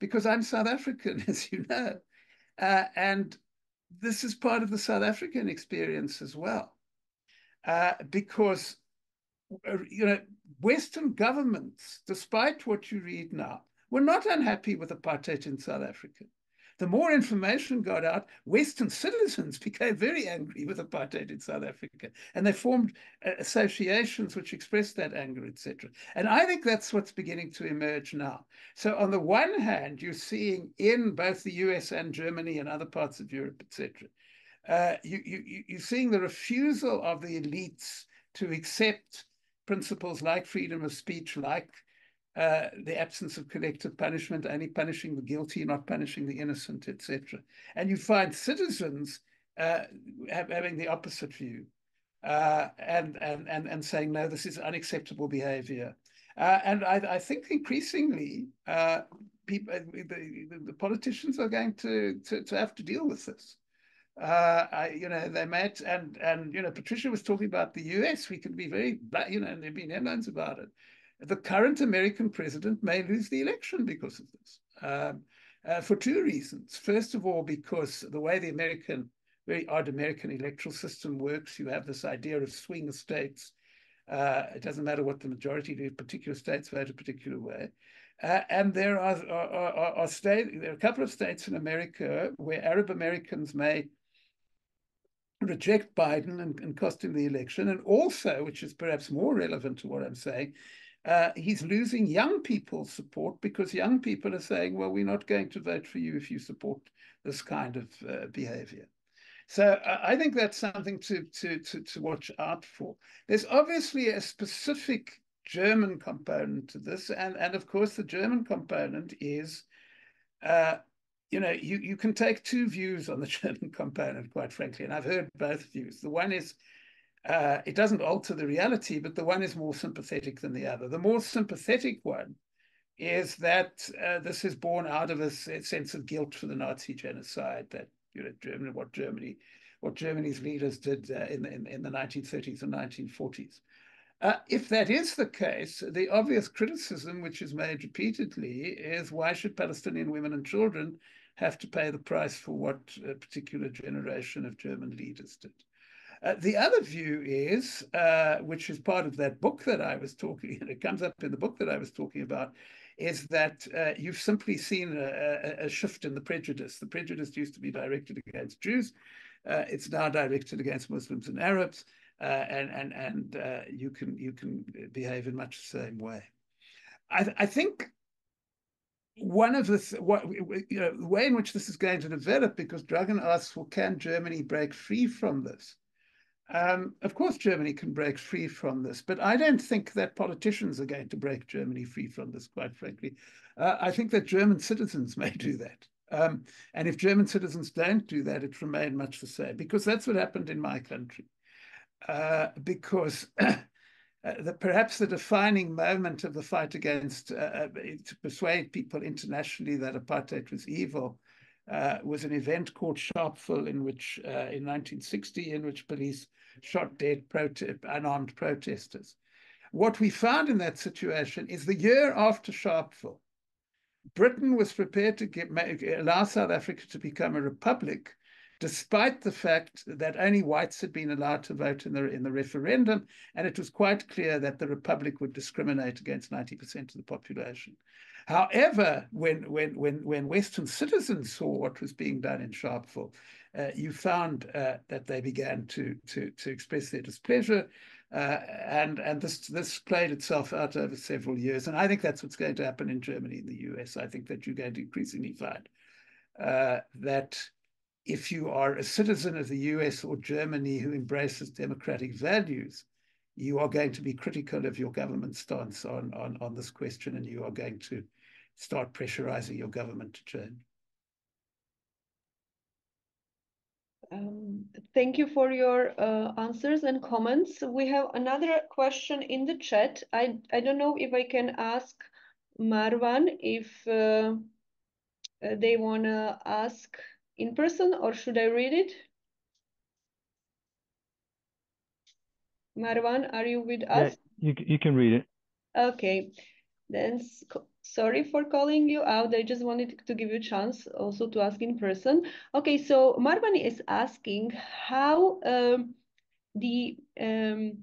because I'm South African, as you know. Uh, and this is part of the South African experience as well uh, because uh, you know Western governments, despite what you read now, were not unhappy with apartheid in South Africa. The more information got out, Western citizens became very angry with apartheid in South Africa, and they formed uh, associations which expressed that anger, etc. And I think that's what's beginning to emerge now. So on the one hand, you're seeing in both the US and Germany and other parts of Europe, etc., uh, you, you, you're seeing the refusal of the elites to accept principles like freedom of speech, like uh, the absence of collective punishment, only punishing the guilty, not punishing the innocent, etc. And you find citizens uh, having the opposite view uh, and, and, and, and saying, no, this is unacceptable behavior. Uh, and I, I, think increasingly, uh, people, the, the, politicians are going to, to, to have to deal with this. Uh, I, you know, they met and and you know, Patricia was talking about the U.S. We can be very, you know, and there've been headlines about it the current American president may lose the election because of this um, uh, for two reasons. First of all, because the way the American, very odd American electoral system works, you have this idea of swing states. Uh, it doesn't matter what the majority do, particular states vote a particular way. Uh, and there are, are, are, are state, there are a couple of states in America where Arab Americans may reject Biden and, and cost him the election. And also, which is perhaps more relevant to what I'm saying, uh, he's losing young people's support because young people are saying, well, we're not going to vote for you if you support this kind of uh, behavior. So I think that's something to, to, to, to watch out for. There's obviously a specific German component to this. And, and of course, the German component is, uh, you know, you, you can take two views on the German component, quite frankly. And I've heard both views. The one is uh, it doesn't alter the reality, but the one is more sympathetic than the other. The more sympathetic one is that uh, this is born out of a, sense of guilt for the Nazi genocide that you know Germany, what Germany, what Germany's leaders did uh, in, in, in the 1930s and 1940s. Uh, if that is the case, the obvious criticism, which is made repeatedly, is why should Palestinian women and children have to pay the price for what a particular generation of German leaders did? Uh, the other view is, uh, which is part of that book that I was talking, and it comes up in the book that I was talking about, is that uh, you've simply seen a, a, shift in the prejudice. The prejudice used to be directed against Jews. Uh, it's now directed against Muslims and Arabs, uh, and and and uh, you can you can behave in much the same way. I, th I think one of the what you know the way in which this is going to develop, because Dragan asks, well, can Germany break free from this? Um, of course, Germany can break free from this, but I don't think that politicians are going to break Germany free from this, quite frankly. Uh, I think that German citizens may do that. Um, and if German citizens don't do that, it remains much the same, because that's what happened in my country. Uh, because uh, the, perhaps the defining moment of the fight against, uh, uh, to persuade people internationally that apartheid was evil, uh, was an event called Sharpeville, in which, in 1960, in which police shot dead unarmed protesters. What we found in that situation is the year after Sharpeville, Britain was prepared to get, allow South Africa to become a republic, despite the fact that only whites had been allowed to vote in the, in the referendum, and it was quite clear that the republic would discriminate against 90% of the population. However, when, when, when, when Western citizens saw what was being done in Sharpeville, uh, you found uh, that they began to, to, to express their displeasure. Uh, and and this this played itself out over several years. And I think that's what's going to happen in Germany and the US. I think that you're going to increasingly find uh, that if you are a citizen of the US or Germany who embraces democratic values, you are going to be critical of your government stance on, on, on this question and you are going to start pressurizing your government to change. Um, thank you for your uh, answers and comments. We have another question in the chat. I, I don't know if I can ask Marwan if uh, uh they want to ask in person or should I read it? Marwan, are you with us? Yeah, you, you can read it. Okay. Then sorry for calling you out. I just wanted to give you a chance also to ask in person. Okay, so Marwan is asking how um, the um,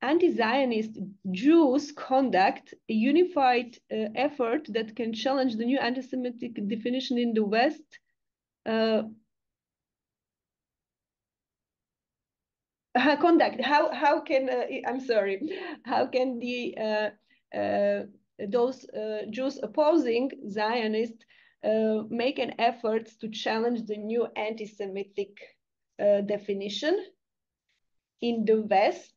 anti-Zionist Jews conduct a unified uh, effort that can challenge the new anti-Semitic definition in the West uh, conduct how how can uh, i'm sorry how can the uh, uh, those uh, jews opposing zionists uh, make an effort to challenge the new anti-semitic uh, definition in the west?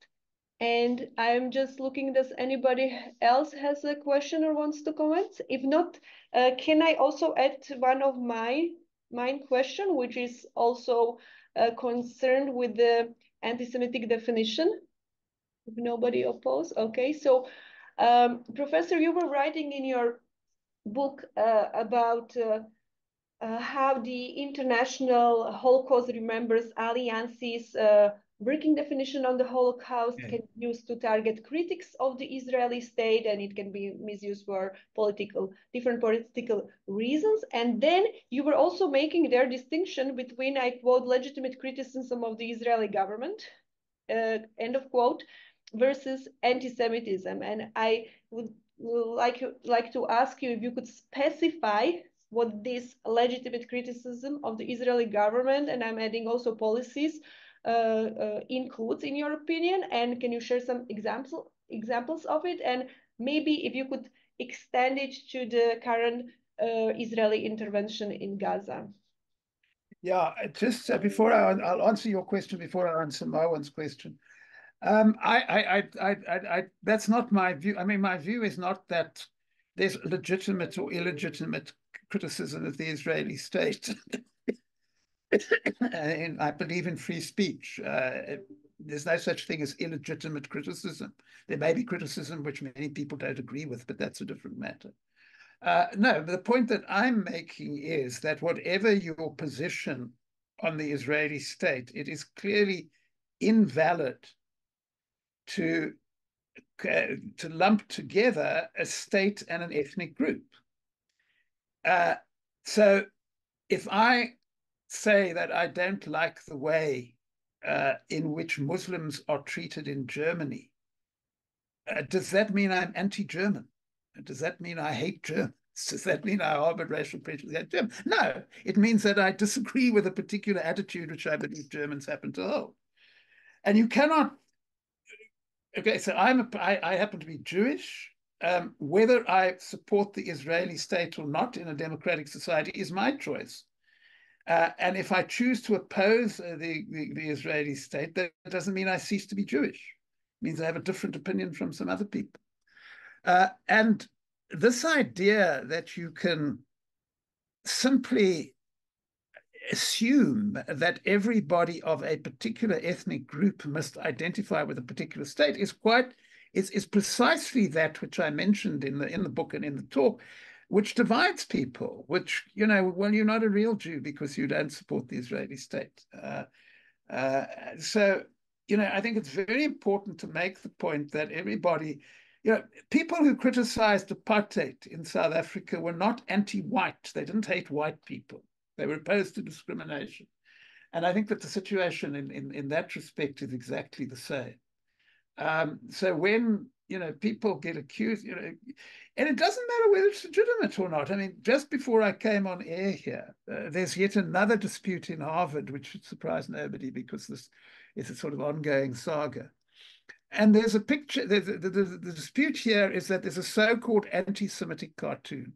And i'm just looking does anybody else has a question or wants to comment? If not can i also add one of my my question which is also concerned with the anti-Semitic definition? If nobody oppose, okay. So, um, Professor, you were writing in your book uh, about uh, uh, how the International Holocaust Remembers Alliance's uh, working definition on the Holocaust yeah. can be used to target critics of the Israeli state, and it can be misused for political different political reasons. And then you were also making their distinction between, I quote, legitimate criticism of the Israeli government, uh, end of quote, versus anti-Semitism. And I would like like to ask you if you could specify what this legitimate criticism of the Israeli government, and I'm adding also policies, includes in your opinion? And can you share some examples examples of it? And maybe if you could extend it to the current uh, Israeli intervention in Gaza. Yeah, just uh, before I, I'll answer your question before I answer my Marwan's question. Um, I, I, I, I, I, that's not my view. I mean, my view is not that there's legitimate or illegitimate criticism of the Israeli state. I believe in free speech. Uh, there's no such thing as illegitimate criticism. There may be criticism which many people don't agree with, but that's a different matter. Uh, no, the point that I'm making is that whatever your position on the Israeli state, it is clearly invalid to uh, to lump together a state and an ethnic group. Uh, so if I say that I don't like the way uh, in which Muslims are treated in Germany, uh, does that mean I'm anti-German? Does that mean I hate Germans? Does that mean I harbor racial prejudice against Germans? No, it means that I disagree with a particular attitude which I believe Germans happen to hold. And you cannot. Okay, so I'm a, I, I happen to be Jewish. Um, whether I support the Israeli state or not in a democratic society is my choice. Uh, and if I choose to oppose uh, the, the, the, Israeli state, that doesn't mean I cease to be Jewish. It means I have a different opinion from some other people. Uh, and this idea that you can simply assume that everybody of a particular ethnic group must identify with a particular state is quite is, is precisely that which I mentioned in the in the book and in the talk, which divides people, which, you know, well, you're not a real Jew because you don't support the Israeli state. Uh, uh, so, you know, I think it's very important to make the point that everybody, you know, people who criticized apartheid in South Africa were not anti-white. They didn't hate white people. They were opposed to discrimination. And I think that the situation in, in, in that respect is exactly the same. Um, so when you know, people get accused, you know, and it doesn't matter whether it's legitimate or not. I mean, just before I came on air here, uh, there's yet another dispute in Harvard, which should surprise nobody because this is a sort of ongoing saga. And there's a picture, the, the, the, the dispute here is that there's a so-called anti-Semitic cartoon.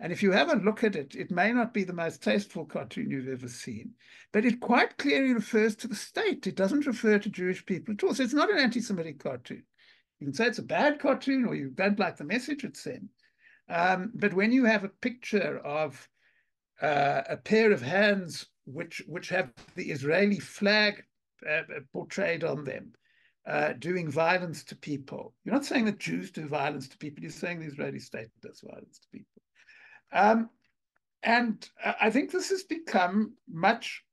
And if you have a look at it, it may not be the most tasteful cartoon you've ever seen, but it quite clearly refers to the state. It doesn't refer to Jewish people at all. So it's not an anti-Semitic cartoon. You can say it's a bad cartoon or you don't like the message it's sent. Um, but when you have a picture of uh, a pair of hands which which have the Israeli flag uh, portrayed on them, uh, doing violence to people, you're not saying that Jews do violence to people. You're saying the Israeli state does violence to people. Um, and I think this has become much.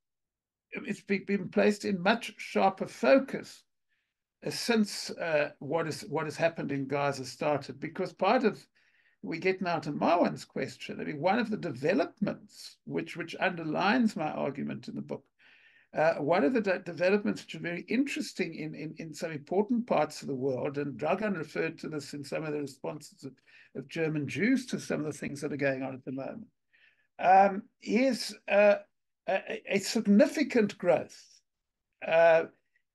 It's been placed in much sharper focus since uh, what is what has happened in Gaza started, because part of we get now to Marwan's question. I mean, one of the developments which which underlines my argument in the book, uh, one of the de developments which are very interesting in, in in some important parts of the world, and Dragan referred to this in some of the responses of, of German Jews to some of the things that are going on at the moment, um, is uh, a, a significant growth uh,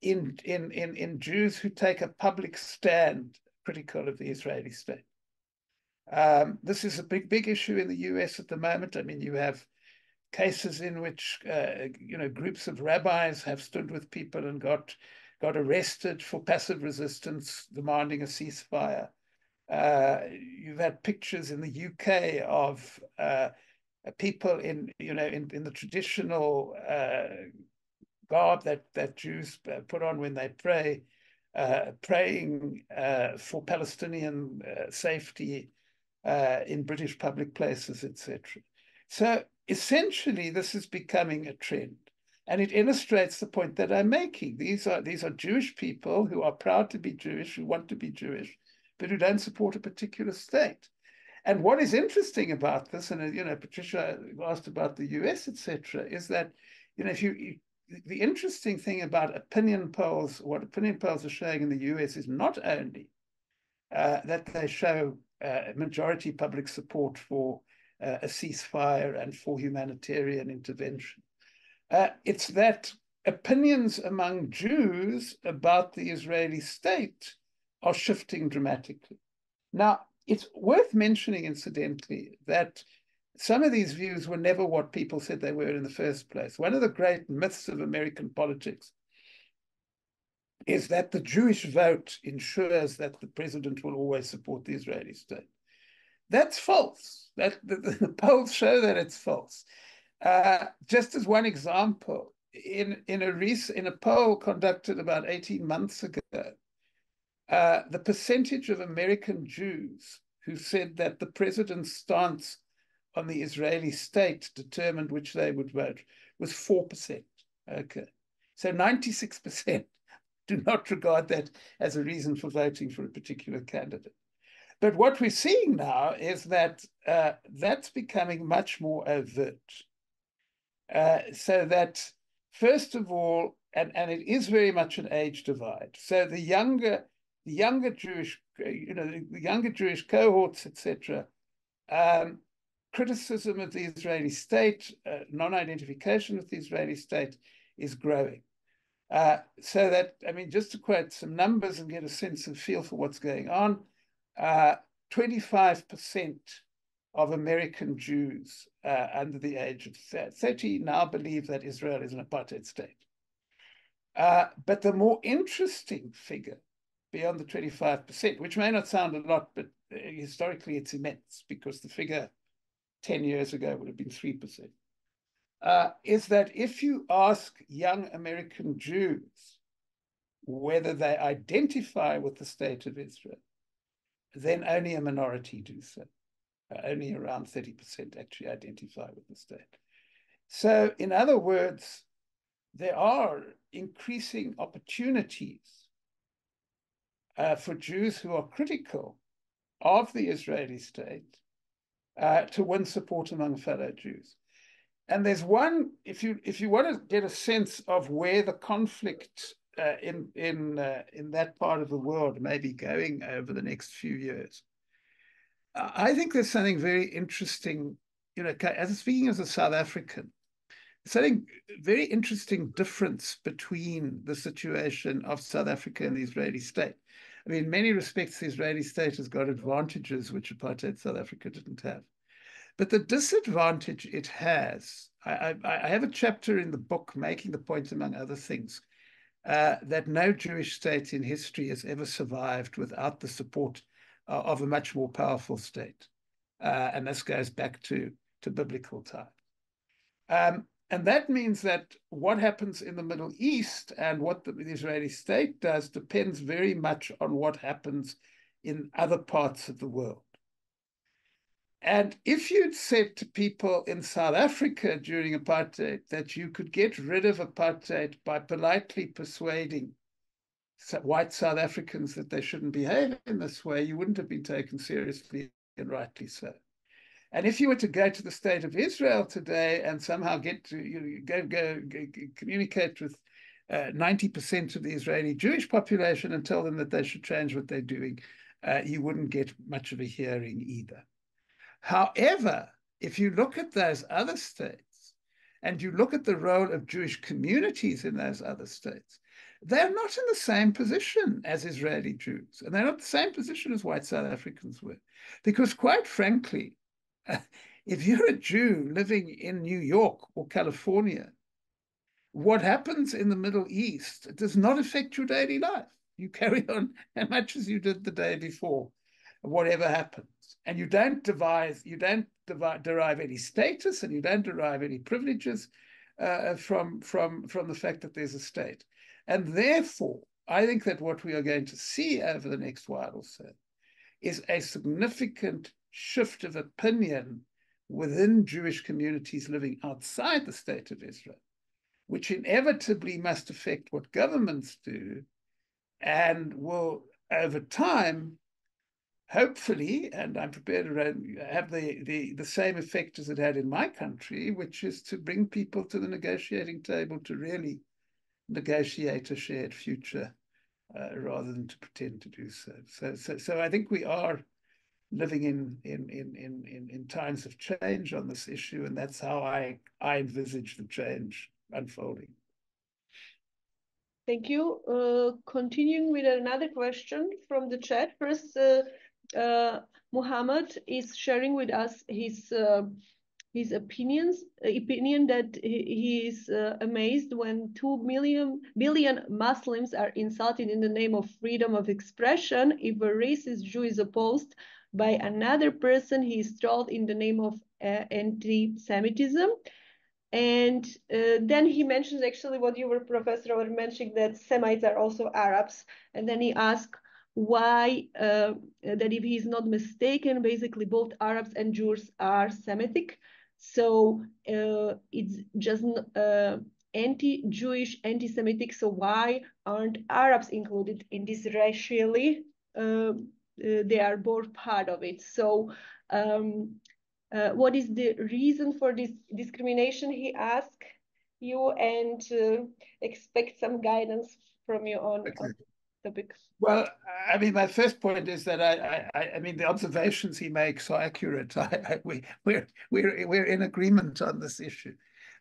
in, in, in, in Jews who take a public stand critical of the Israeli state. Um, this is a big, big issue in the US at the moment. I mean, you have cases in which, uh, you know, groups of rabbis have stood with people and got got arrested for passive resistance, demanding a ceasefire. Uh, you've had pictures in the UK of uh, people in, you know, in, in the traditional uh, garb that, that Jews uh, put on when they pray, uh, praying uh, for Palestinian safety in British public places, etc. So essentially, this is becoming a trend. And it illustrates the point that I'm making. These are these are Jewish people who are proud to be Jewish, who want to be Jewish, but who don't support a particular state. And what is interesting about this, and you know, Patricia asked about the US, etc., is that you know, if you, you the interesting thing about opinion polls, what opinion polls are showing in the US is not only uh, that they show uh, majority public support for uh, a ceasefire and for humanitarian intervention, uh, it's that opinions among Jews about the Israeli state are shifting dramatically. Now, it's worth mentioning, incidentally, that some of these views were never what people said they were in the first place. One of the great myths of American politics is that the Jewish vote ensures that the president will always support the Israeli state. That's false. That the, the polls show that it's false. Uh, just as one example, in in a recent, in a poll conducted about 18 months ago, uh, the percentage of American Jews who said that the president's stance on the Israeli state determined which they would vote was 4%. Okay. So 96% do not regard that as a reason for voting for a particular candidate. But what we're seeing now is that uh, that's becoming much more overt. Uh, so that, first of all, and, and it is very much an age divide. So the younger, the younger Jewish, you know, the younger Jewish cohorts, etc., um, criticism of the Israeli state, uh, non-identification with the Israeli state is growing. Uh, so that, I mean, just to quote some numbers and get a sense and feel for what's going on, 25% uh, of American Jews uh, under the age of 30 now believe that Israel is an apartheid state. Uh, but the more interesting figure beyond the 25%, which may not sound a lot, but historically it's immense because the figure 10 years ago would have been 3%, uh, is that if you ask young American Jews whether they identify with the state of Israel, then only a minority do so. Uh, only around 30% actually identify with the state. So, in other words, there are increasing opportunities uh, for Jews who are critical of the Israeli state uh, to win support among fellow Jews. And there's one, if you if you want to get a sense of where the conflict uh, in in uh, in that part of the world may be going over the next few years, I think there's something very interesting. You know, as speaking as a South African, something very interesting difference between the situation of South Africa and the Israeli state. I mean, in many respects, the Israeli state has got advantages which apartheid South Africa didn't have. But the disadvantage it has, I, I, I have a chapter in the book making the point, among other things, uh, that no Jewish state in history has ever survived without the support uh, of a much more powerful state. Uh, and this goes back to, to biblical times. Um, and that means that what happens in the Middle East and what the, Israeli state does depends very much on what happens in other parts of the world. And if you'd said to people in South Africa during apartheid that you could get rid of apartheid by politely persuading white South Africans that they shouldn't behave in this way, you wouldn't have been taken seriously, and rightly so. And if you were to go to the state of Israel today and somehow get to you know, go, go, go communicate with uh, 90% of the Israeli Jewish population and tell them that they should change what they're doing, uh, you wouldn't get much of a hearing either. However, if you look at those other states, and you look at the role of Jewish communities in those other states, they're not in the same position as Israeli Jews, and they're not the same position as white South Africans were. Because, quite frankly, if you're a Jew living in New York or California, what happens in the Middle East does not affect your daily life. You carry on as much as you did the day before, whatever happens. And you don't devise, you don't derive any status and you don't derive any privileges uh, from, from, from the fact that there's a state. And therefore, I think that what we are going to see over the next while or so is a significant shift of opinion within Jewish communities living outside the state of Israel, which inevitably must affect what governments do and will, over time, hopefully, and I'm prepared to have the, the, the same effect as it had in my country, which is to bring people to the negotiating table to really negotiate a shared future uh, rather than to pretend to do so. So, so, so I think we are living in, in, in, in, in times of change on this issue, and that's how I, I envisage the change unfolding. Thank you. Uh, continuing with another question from the chat. First, uh, uh, Muhammad is sharing with us his uh, his opinions opinion that he is uh, amazed when 2 million billion muslims are insulted in the name of freedom of expression if a racist jew is opposed by another person he is trolled in the name of uh, anti-semitism and uh, then he mentions actually what you were professor were mentioning that semites are also arabs and then he asked why uh, that if he's not mistaken basically both arabs and jews are semitic so uh, it's just uh, anti-Jewish, anti-Semitic. So why aren't Arabs included in this racially? Uh they are both part of it. So um, uh, what is the reason for this discrimination? He asked you and uh, expect some guidance from you on, on topic. Well, I mean, my first point is that I, I, I mean, the observations he makes are accurate. I, I, we, we're, we're, we're in agreement on this issue.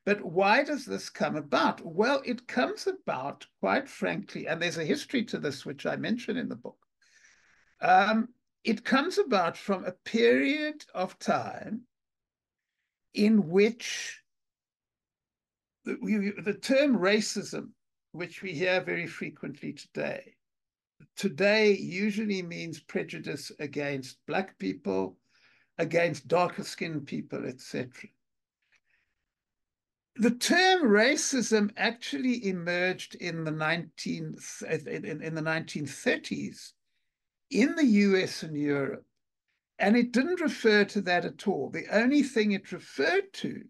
But why does this come about? Well, it comes about, quite frankly, and there's a history to this, which I mention in the book. Um, it comes about from a period of time in which the, we, the term racism, which we hear very frequently today, today usually means prejudice against black people, against darker skinned people, etc. The term racism actually emerged in the 19 in, in the 1930s in the US and Europe, and it didn't refer to that at all. The only thing it referred to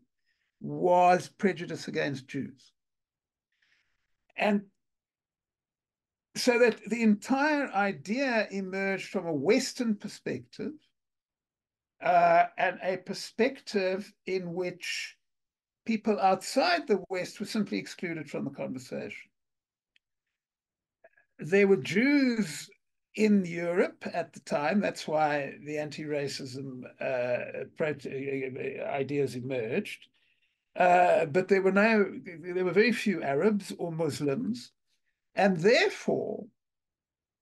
was prejudice against Jews. And so that the entire idea emerged from a Western perspective uh, and a perspective in which people outside the West were simply excluded from the conversation. There were Jews in Europe at the time. That's why the anti-racism uh, ideas emerged. Uh, but there were now there were very few Arabs or Muslims. And therefore,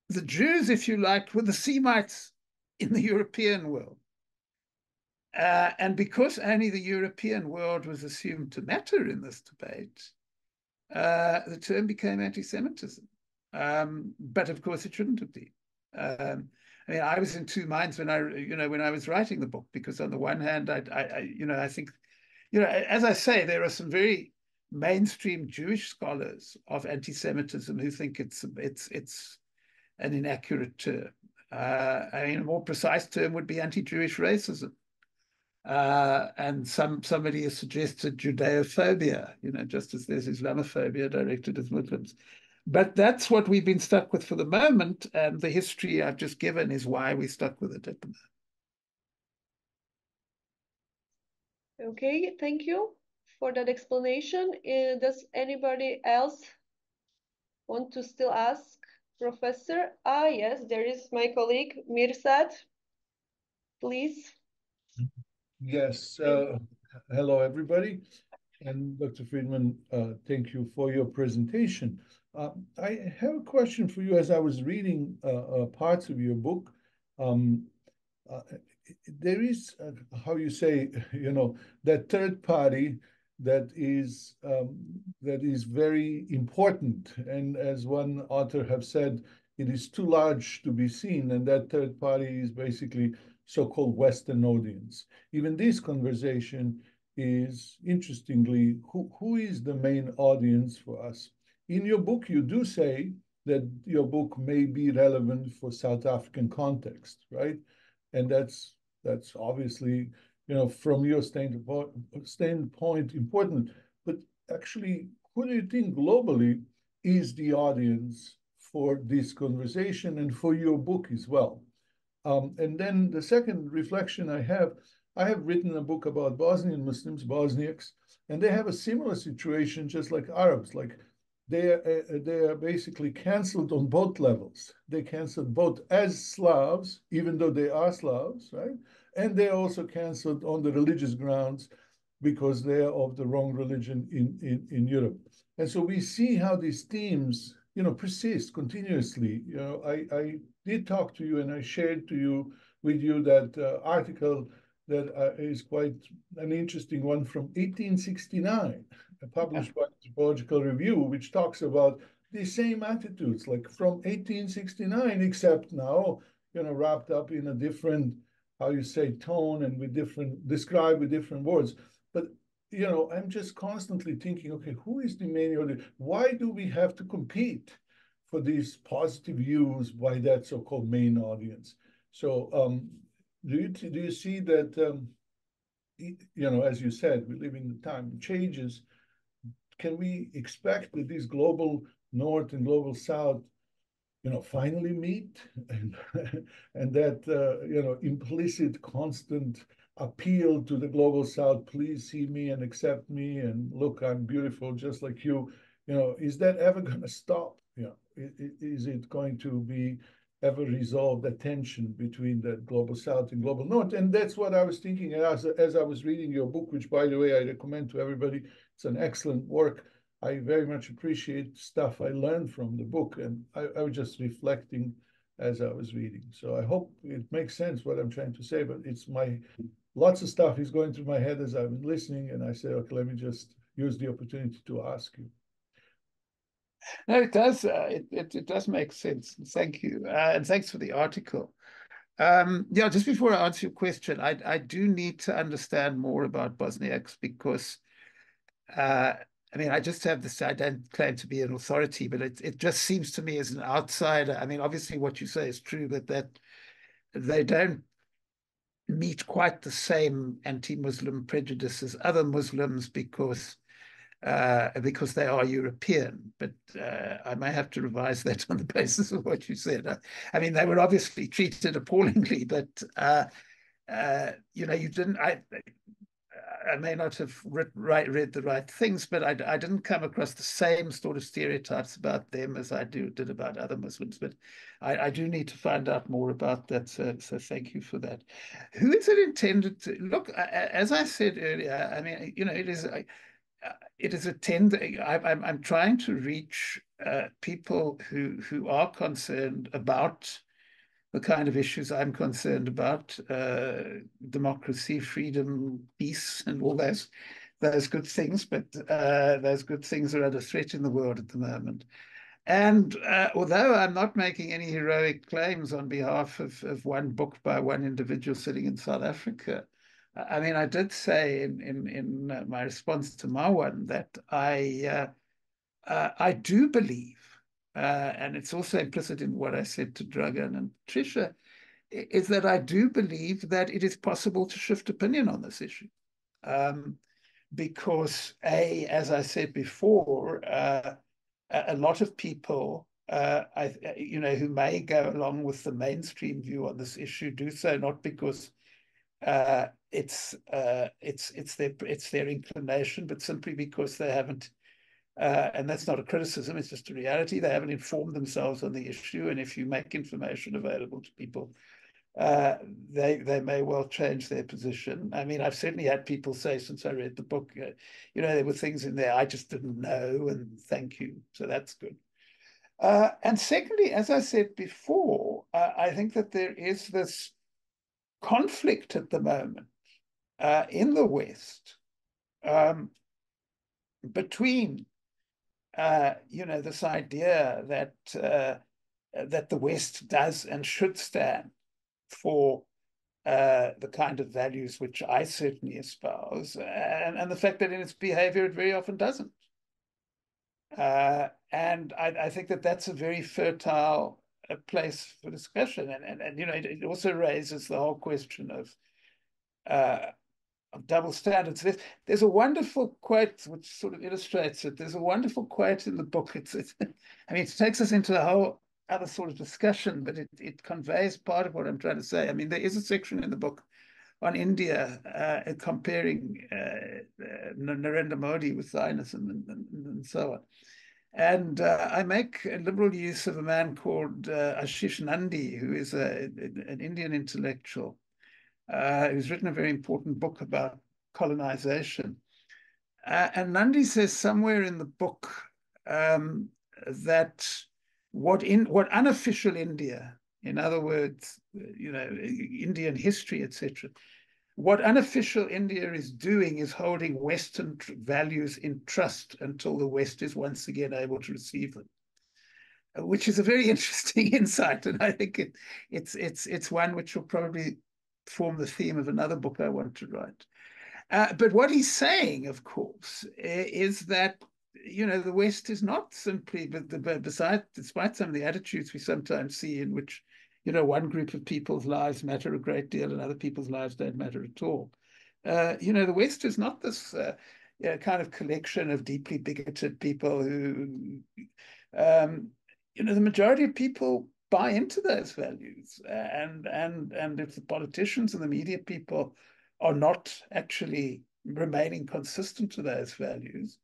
the Jews, if you like, were the Semites in the European world. Uh, and because only the European world was assumed to matter in this debate, uh, the term became anti-Semitism. Um, but of course, it shouldn't have been. Um, I mean, I was in two minds when I, you know, when I was writing the book, because on the one hand, I, I, I you know, I think, you know, as I say, there are some very mainstream Jewish scholars of anti-Semitism who think it's it's it's an inaccurate term. Uh, I mean, a more precise term would be anti-Jewish racism. Uh, and some somebody has suggested Judeophobia, you know, just as there's Islamophobia directed at Muslims. But that's what we've been stuck with for the moment, and the history I've just given is why we stuck with it at the moment. Okay, thank you for that explanation. Uh, does anybody else want to still ask Professor? Ah, yes, there is my colleague Mirsad. Please. Yes. Uh, hello, everybody. And Dr. Friedman, uh, thank you for your presentation. Uh, I have a question for you as I was reading uh, uh parts of your book. Um, uh, there is, uh, how you say, you know, that third party that is um, that is very important. And as one author have said, it is too large to be seen. And that third party is basically so-called Western audience. Even this conversation is interestingly, who, who is the main audience for us? In your book, you do say that your book may be relevant for South African context, right? And that's that's obviously, you know, from your standpoint, important. But actually, who do you think globally is the audience for this conversation and for your book as well? Um, and then the second reflection I have, I have written a book about Bosnian Muslims, Bosniaks, and they have a similar situation just like Arabs. Like they are, uh, they are basically canceled on both levels. They canceled both as Slavs, even though they are Slavs, right? And they're also canceled on the religious grounds because they are of the wrong religion in, in, in Europe. And so we see how these themes, you know, persist continuously. You know, I, I did talk to you and I shared to you with you that uh, article that uh, is quite an interesting one from 1869 published by Anthropological Review, which talks about the same attitudes, like from 1869, except now, you know, wrapped up in a different, how you say, tone and with different, described with different words. But, you know, I'm just constantly thinking, okay, who is the main audience? Why do we have to compete for these positive views by that so-called main audience? So um, do you, do you see that, um, you know, as you said, we live in the time changes, can we expect that these global north and global south, you know, finally meet and and that uh, you know implicit constant appeal to the global south, please see me and accept me and look, I'm beautiful just like you. You know, is that ever going to stop? You know, is it going to be ever resolve the tension between the global south and global north? And that's what I was thinking as, as I was reading your book, which, by the way, I recommend to everybody. It's an excellent work. I very much appreciate stuff I learned from the book, and I, I was just reflecting as I was reading. So I hope it makes sense what I'm trying to say, but it's my lots of stuff is going through my head as I've been listening, and I say, okay, let me just use the opportunity to ask you. No, it does. Uh, it, it, it does make sense. Thank you, uh, and thanks for the article. Um, yeah, just before I answer your question, I I do need to understand more about Bosniaks because, uh, I mean, I just have this. I don't claim to be an authority, but it it just seems to me as an outsider. I mean, obviously, what you say is true, but that they don't meet quite the same anti-Muslim prejudice as other Muslims because uh, because they are European. But uh, I may have to revise that on the basis of what you said. I, I mean, they were obviously treated appallingly, but uh, uh you know, you didn't. I I may not have read, right, read the right things, but I, I didn't come across the same sort of stereotypes about them as I do did about other Muslims. But I, I do need to find out more about that. So, so thank you for that. Who is it intended to look? As I said earlier, I mean, you know, it is it is a tend. I'm, I'm trying to reach uh, people who who are concerned about the kind of issues I'm concerned about: uh, democracy, freedom, peace, and all those those good things. But uh, those good things are under threat in the world at the moment. And uh, although I'm not making any heroic claims on behalf of, of one book by one individual sitting in South Africa, I mean, I did say in in, in uh, my response to Marwan that I uh, uh, I do believe, uh, and it's also implicit in what I said to Dragan and Trisha, is that I do believe that it is possible to shift opinion on this issue, um, because a, as I said before, uh, a lot of people. Uh, I, you know, who may go along with the mainstream view on this issue, do so not because uh, it's uh, it's it's their it's their inclination, but simply because they haven't. Uh, and that's not a criticism; it's just a reality. They haven't informed themselves on the issue, and if you make information available to people uh, they they may well change their position. I mean, I've certainly had people say since I read the book, uh, you know, there were things in there I just didn't know, and thank you. So that's good. Uh, and secondly, as I said before, uh, I think that there is this conflict at the moment uh, in the West um, between, uh, you know, this idea that that the West does and should stand for uh, the kind of values which I certainly espouse, and, and the fact that in its behavior it very often doesn't. Uh, and I, I, think that that's a very fertile uh, place for discussion. And, and, and you know, it, it, also raises the whole question of, uh, of double standards. There's, there's a wonderful quote which sort of illustrates it. There's a wonderful quote in the book. It's, it's I mean, it takes us into the whole other sort of discussion, but it, it conveys part of what I'm trying to say. I mean, there is a section in the book on India uh, comparing uh, uh, Narendra Modi with Zionism and, and, and so on. And uh, I make a liberal use of a man called uh, Ashis Nandy, who is a, an Indian intellectual uh, written a very important book about colonization. and Nandy says somewhere in the book um, that what in what unofficial India, in other words, you know, Indian history, etc., what unofficial India is doing is holding Western values in trust until the West is once again able to receive them, which is a very interesting insight, and I think it, it's it's it's one which will probably form the theme of another book I want to write. Uh, but what he's saying, of course, is that you know, the West is not simply, but the, beside, despite some of the attitudes we sometimes see in which, you know, one group of people's lives matter a great deal and other people's lives don't matter at all. Uh, you know, the West is not this uh, kind of collection of deeply bigoted people who, um, you know, the majority of people buy into those values, and and and if the politicians and the media people are not actually remaining consistent to those values,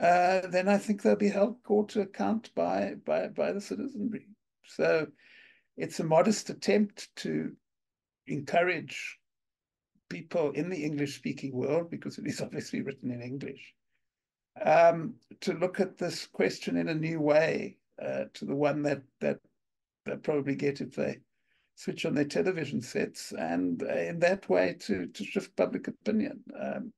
uh, then I think they'll be held court to account by, by, by the citizenry. So it's a modest attempt to encourage people in the English speaking world, because it is obviously written in English, um, to look at this question in a new way uh, to the one that, that they probably get if they switch on their television sets, and uh, in that way to, to shift public opinion. Um,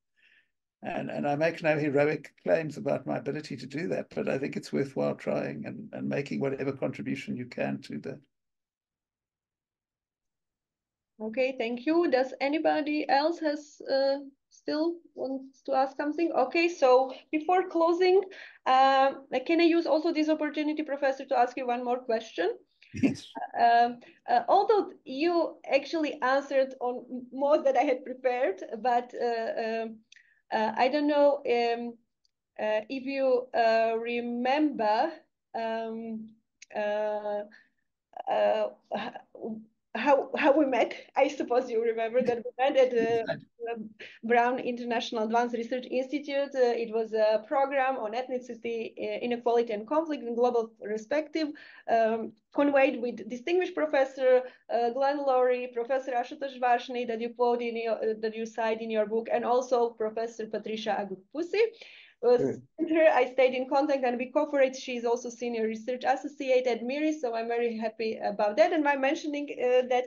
and, and I make no heroic claims about my ability to do that, but I think it's worthwhile trying and, and making whatever contribution you can to that. Okay, thank you. Does anybody else has uh, still wants to ask something? Okay, so before closing, uh, can I use also this opportunity, Professor, to ask you one more question? Yes. Uh, uh, although you actually answered on more that I had prepared, but uh, um, uh, I don't know um, uh, if you uh, remember um, how how we met. I suppose you remember that we met at the Brown International Advanced Research Institute. Uh, it was a program on ethnicity, inequality, and conflict in global perspective, um, conveyed with distinguished professor uh, Glenn Loury, Professor Ashutosh Varshney that you quote in your, uh, that you cite in your book, and also Professor Patricia Agupusi. With her, I stayed in contact and we cooperate. She's also senior research associate at MIRI, so I'm very happy about that. And by mentioning uh, that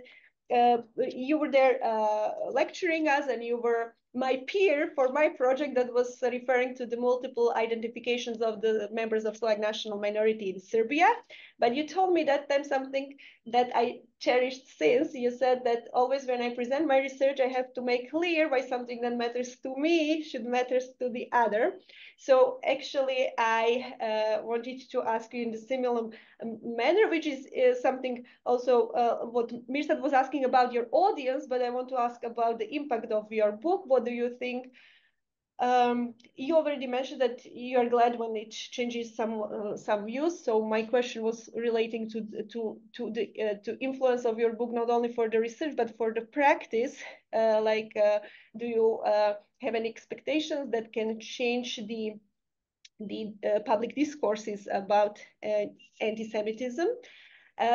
uh, you were there uh, lecturing us and you were my peer for my project that was referring to the multiple identifications of the members of Slovak national minority in Serbia. But you told me that time something that I cherished since. You said that always when I present my research, I have to make clear why something that matters to me should matters to the other. So actually, I uh, wanted to ask you in the similar manner, which is, is something also uh, what Mirsad was asking about your audience, but I want to ask about the impact of your book. What do you think? Um, you already mentioned that you are glad when it changes some uh, some views. So my question was relating to to to the uh, to influence of your book not only for the research but for the practice. Uh, like, uh, do you uh, have any expectations that can change the the uh, public discourses about anti-Semitism?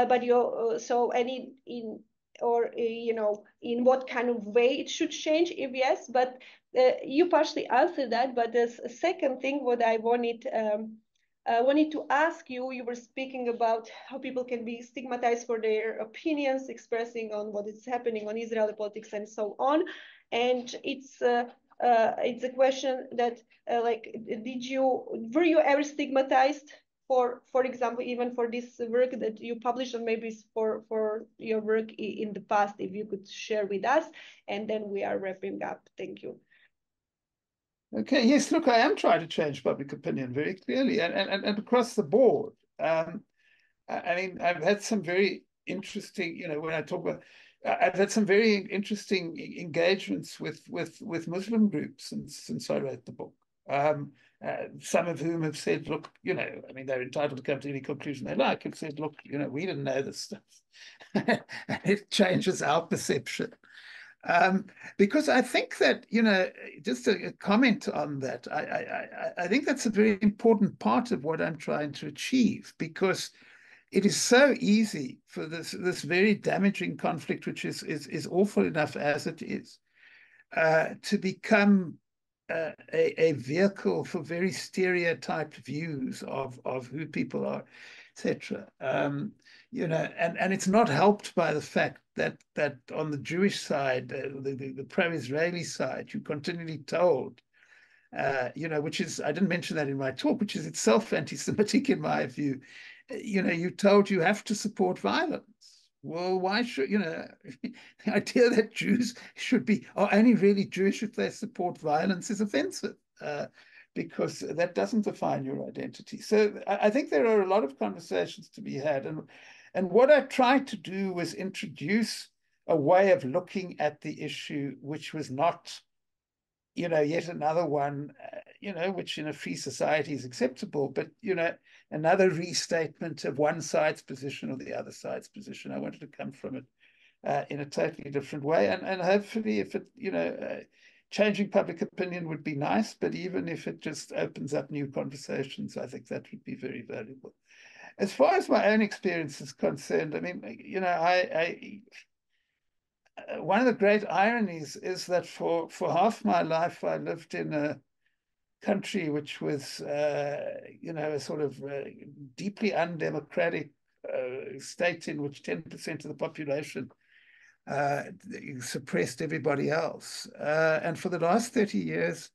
but you so any in or uh, you know in what kind of way it should change if yes but uh, you partially answered that but a second thing what i wanted um, I wanted to ask you, you were speaking about how people can be stigmatized for their opinions, expressing on what is happening on Israeli politics and so on. And it's uh, uh, it's a question that uh, like, did you, were you ever stigmatized for, for example, even for this work that you published or maybe for, for your work in the past, if you could share with us, and then we are wrapping up. Thank you. Okay, yes, look, I am trying to change public opinion very clearly and, and, and across the board. Um, I mean, I've had some very interesting, you know, when I talk about, I've had some very interesting engagements with with with Muslim groups since since I wrote the book. Um, uh, some of whom have said, look, you know, I mean, they're entitled to come to any conclusion they like, have said, look, you know, we didn't know this stuff. and it changes our perception. Um, because I think that, you know, just a, comment on that, I, I, I think that's a very important part of what I'm trying to achieve because it is so easy for this, this very damaging conflict, which is, is, is awful enough as it is, uh, to become a, a vehicle for very stereotyped views of, of who people are, etc. Um, you know, and, and it's not helped by the fact that that on the Jewish side, uh, the, the, the pro-Israeli side, you're continually told, uh, you know, which is, I didn't mention that in my talk, which is itself anti-Semitic in my view. Uh, you know, you're told you have to support violence. Well, why should, you know, the idea that Jews should be, or only really Jewish if they support violence is offensive. Uh, because that doesn't define your identity. So I think there are a lot of conversations to be had. And and what I tried to do was introduce a way of looking at the issue, which was not, you know, yet another one, you know, which in a free society is acceptable, but, you know, another restatement of one side's position or the other side's position. I wanted to come from it uh, in a totally different way. And, and hopefully, if it, you know, uh, changing public opinion would be nice, but even if it just opens up new conversations, I think that would be very valuable as far as my own experience is concerned, I mean, you know, I, I uh, one of the great ironies is that for for half my life I lived in a country which was, uh, you know, a sort of uh, deeply undemocratic uh, state in which ten percent of the population uh, suppressed everybody else, uh, and for the last thirty years,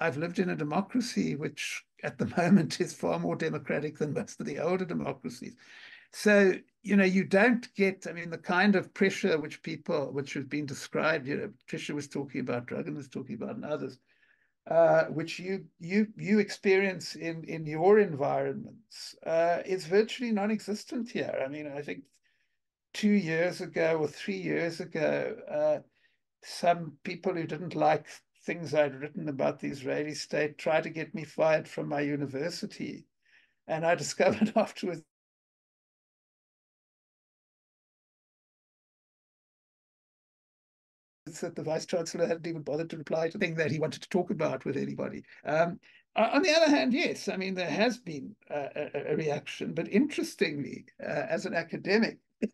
I've lived in a democracy which at the moment is far more democratic than most of the older democracies. So, you know, you don't get, I mean, the kind of pressure which people, which has been described, you know, Tricia was talking about, Dragan was talking about, and others, uh, which you you you experience in in your environments, uh, is virtually non-existent here. I mean, I think two years ago or three years ago, uh, some people who didn't like things I'd written about the Israeli state, tried to get me fired from my university. And I discovered afterwards that the vice chancellor hadn't even bothered to reply to the thing that he wanted to talk about with anybody. Um, on the other hand, yes, I mean, there has been a, a reaction, but interestingly, uh, as an academic,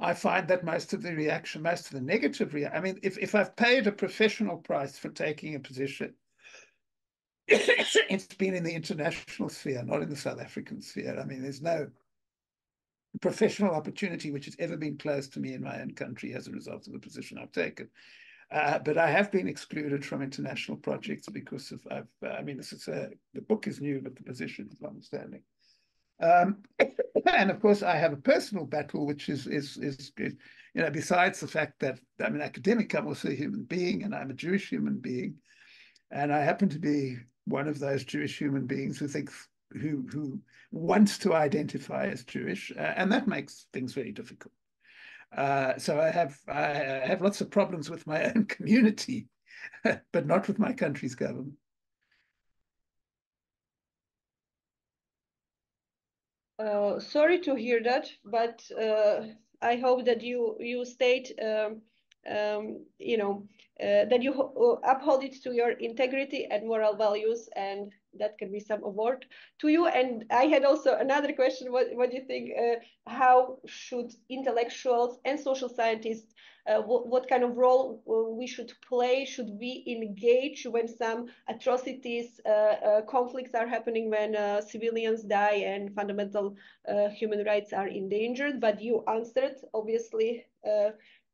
I find that most of the reaction, most of the negative reaction, I mean, if, if I've paid a professional price for taking a position, it's been in the international sphere, not in the South African sphere. I mean, there's no professional opportunity which has ever been closed to me in my own country as a result of the position I've taken. Uh, but I have been excluded from international projects because of, I've, I mean, this is a, the book is new, but the position is long-standing. Um, and of course, I have a personal battle, which is, is, is, is, you know, besides the fact that I'm an academic, I'm also a human being, and I'm a Jewish human being, and I happen to be one of those Jewish human beings who thinks who who wants to identify as Jewish, uh, and that makes things very difficult. Uh, so I have I have lots of problems with my own community, but not with my country's government. Uh, sorry to hear that, but uh, I hope that you you state um, um, you know, uh, that you uphold it to your integrity and moral values, and that can be some award to you. And I had also another question. What, what do you think? Uh, how should intellectuals and social scientists uh, what, kind of role uh, we should play? Should we engage when some atrocities, uh, uh conflicts are happening, when uh, civilians die and fundamental uh, human rights are endangered? But you answered, obviously,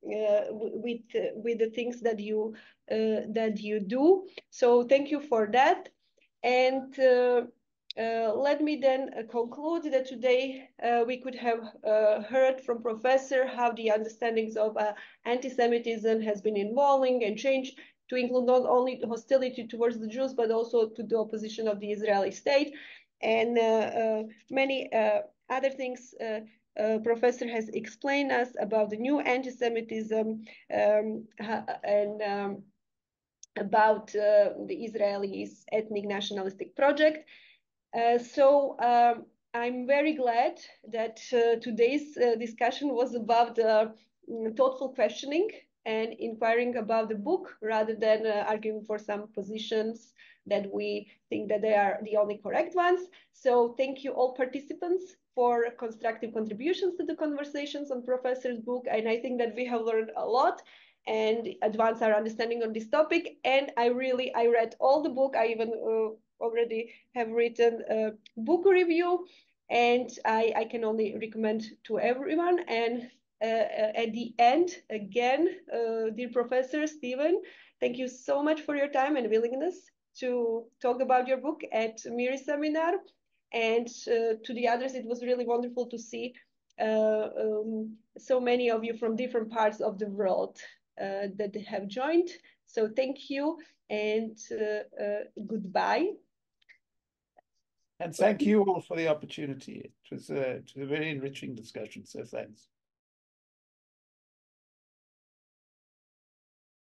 with with the things that you that you do. So thank you for that. And uh, let me then uh, conclude that today uh, we could have uh, heard from Professor how the understandings of uh, anti-Semitism has been evolving and changed to include not only hostility towards the Jews, but also to the opposition of the Israeli state. And many other things Professor has explained us about the new anti-Semitism um, and um, about the Israelis ethnic nationalistic project. Uh, so um, I'm very glad that uh, today's uh, discussion was about mm, thoughtful questioning and inquiring about the book rather than arguing for some positions that we think that they are the only correct ones. So thank you all participants for constructive contributions to the conversations on Professor's book. And I think that we have learned a lot and advance our understanding on this topic. And I really, I read all the book. I even uh, already have written a book review and I, I can only recommend to everyone. And uh, uh, at the end, again, uh, dear Professor Steven, thank you so much for your time and willingness to talk about your book at MIRI seminar. And uh, to the others, it was really wonderful to see uh, um, so many of you from different parts of the world Uh, that they have joined. So thank you and uh, uh, goodbye. And thank you all for the opportunity. It was a, it was a very enriching discussion. So thanks.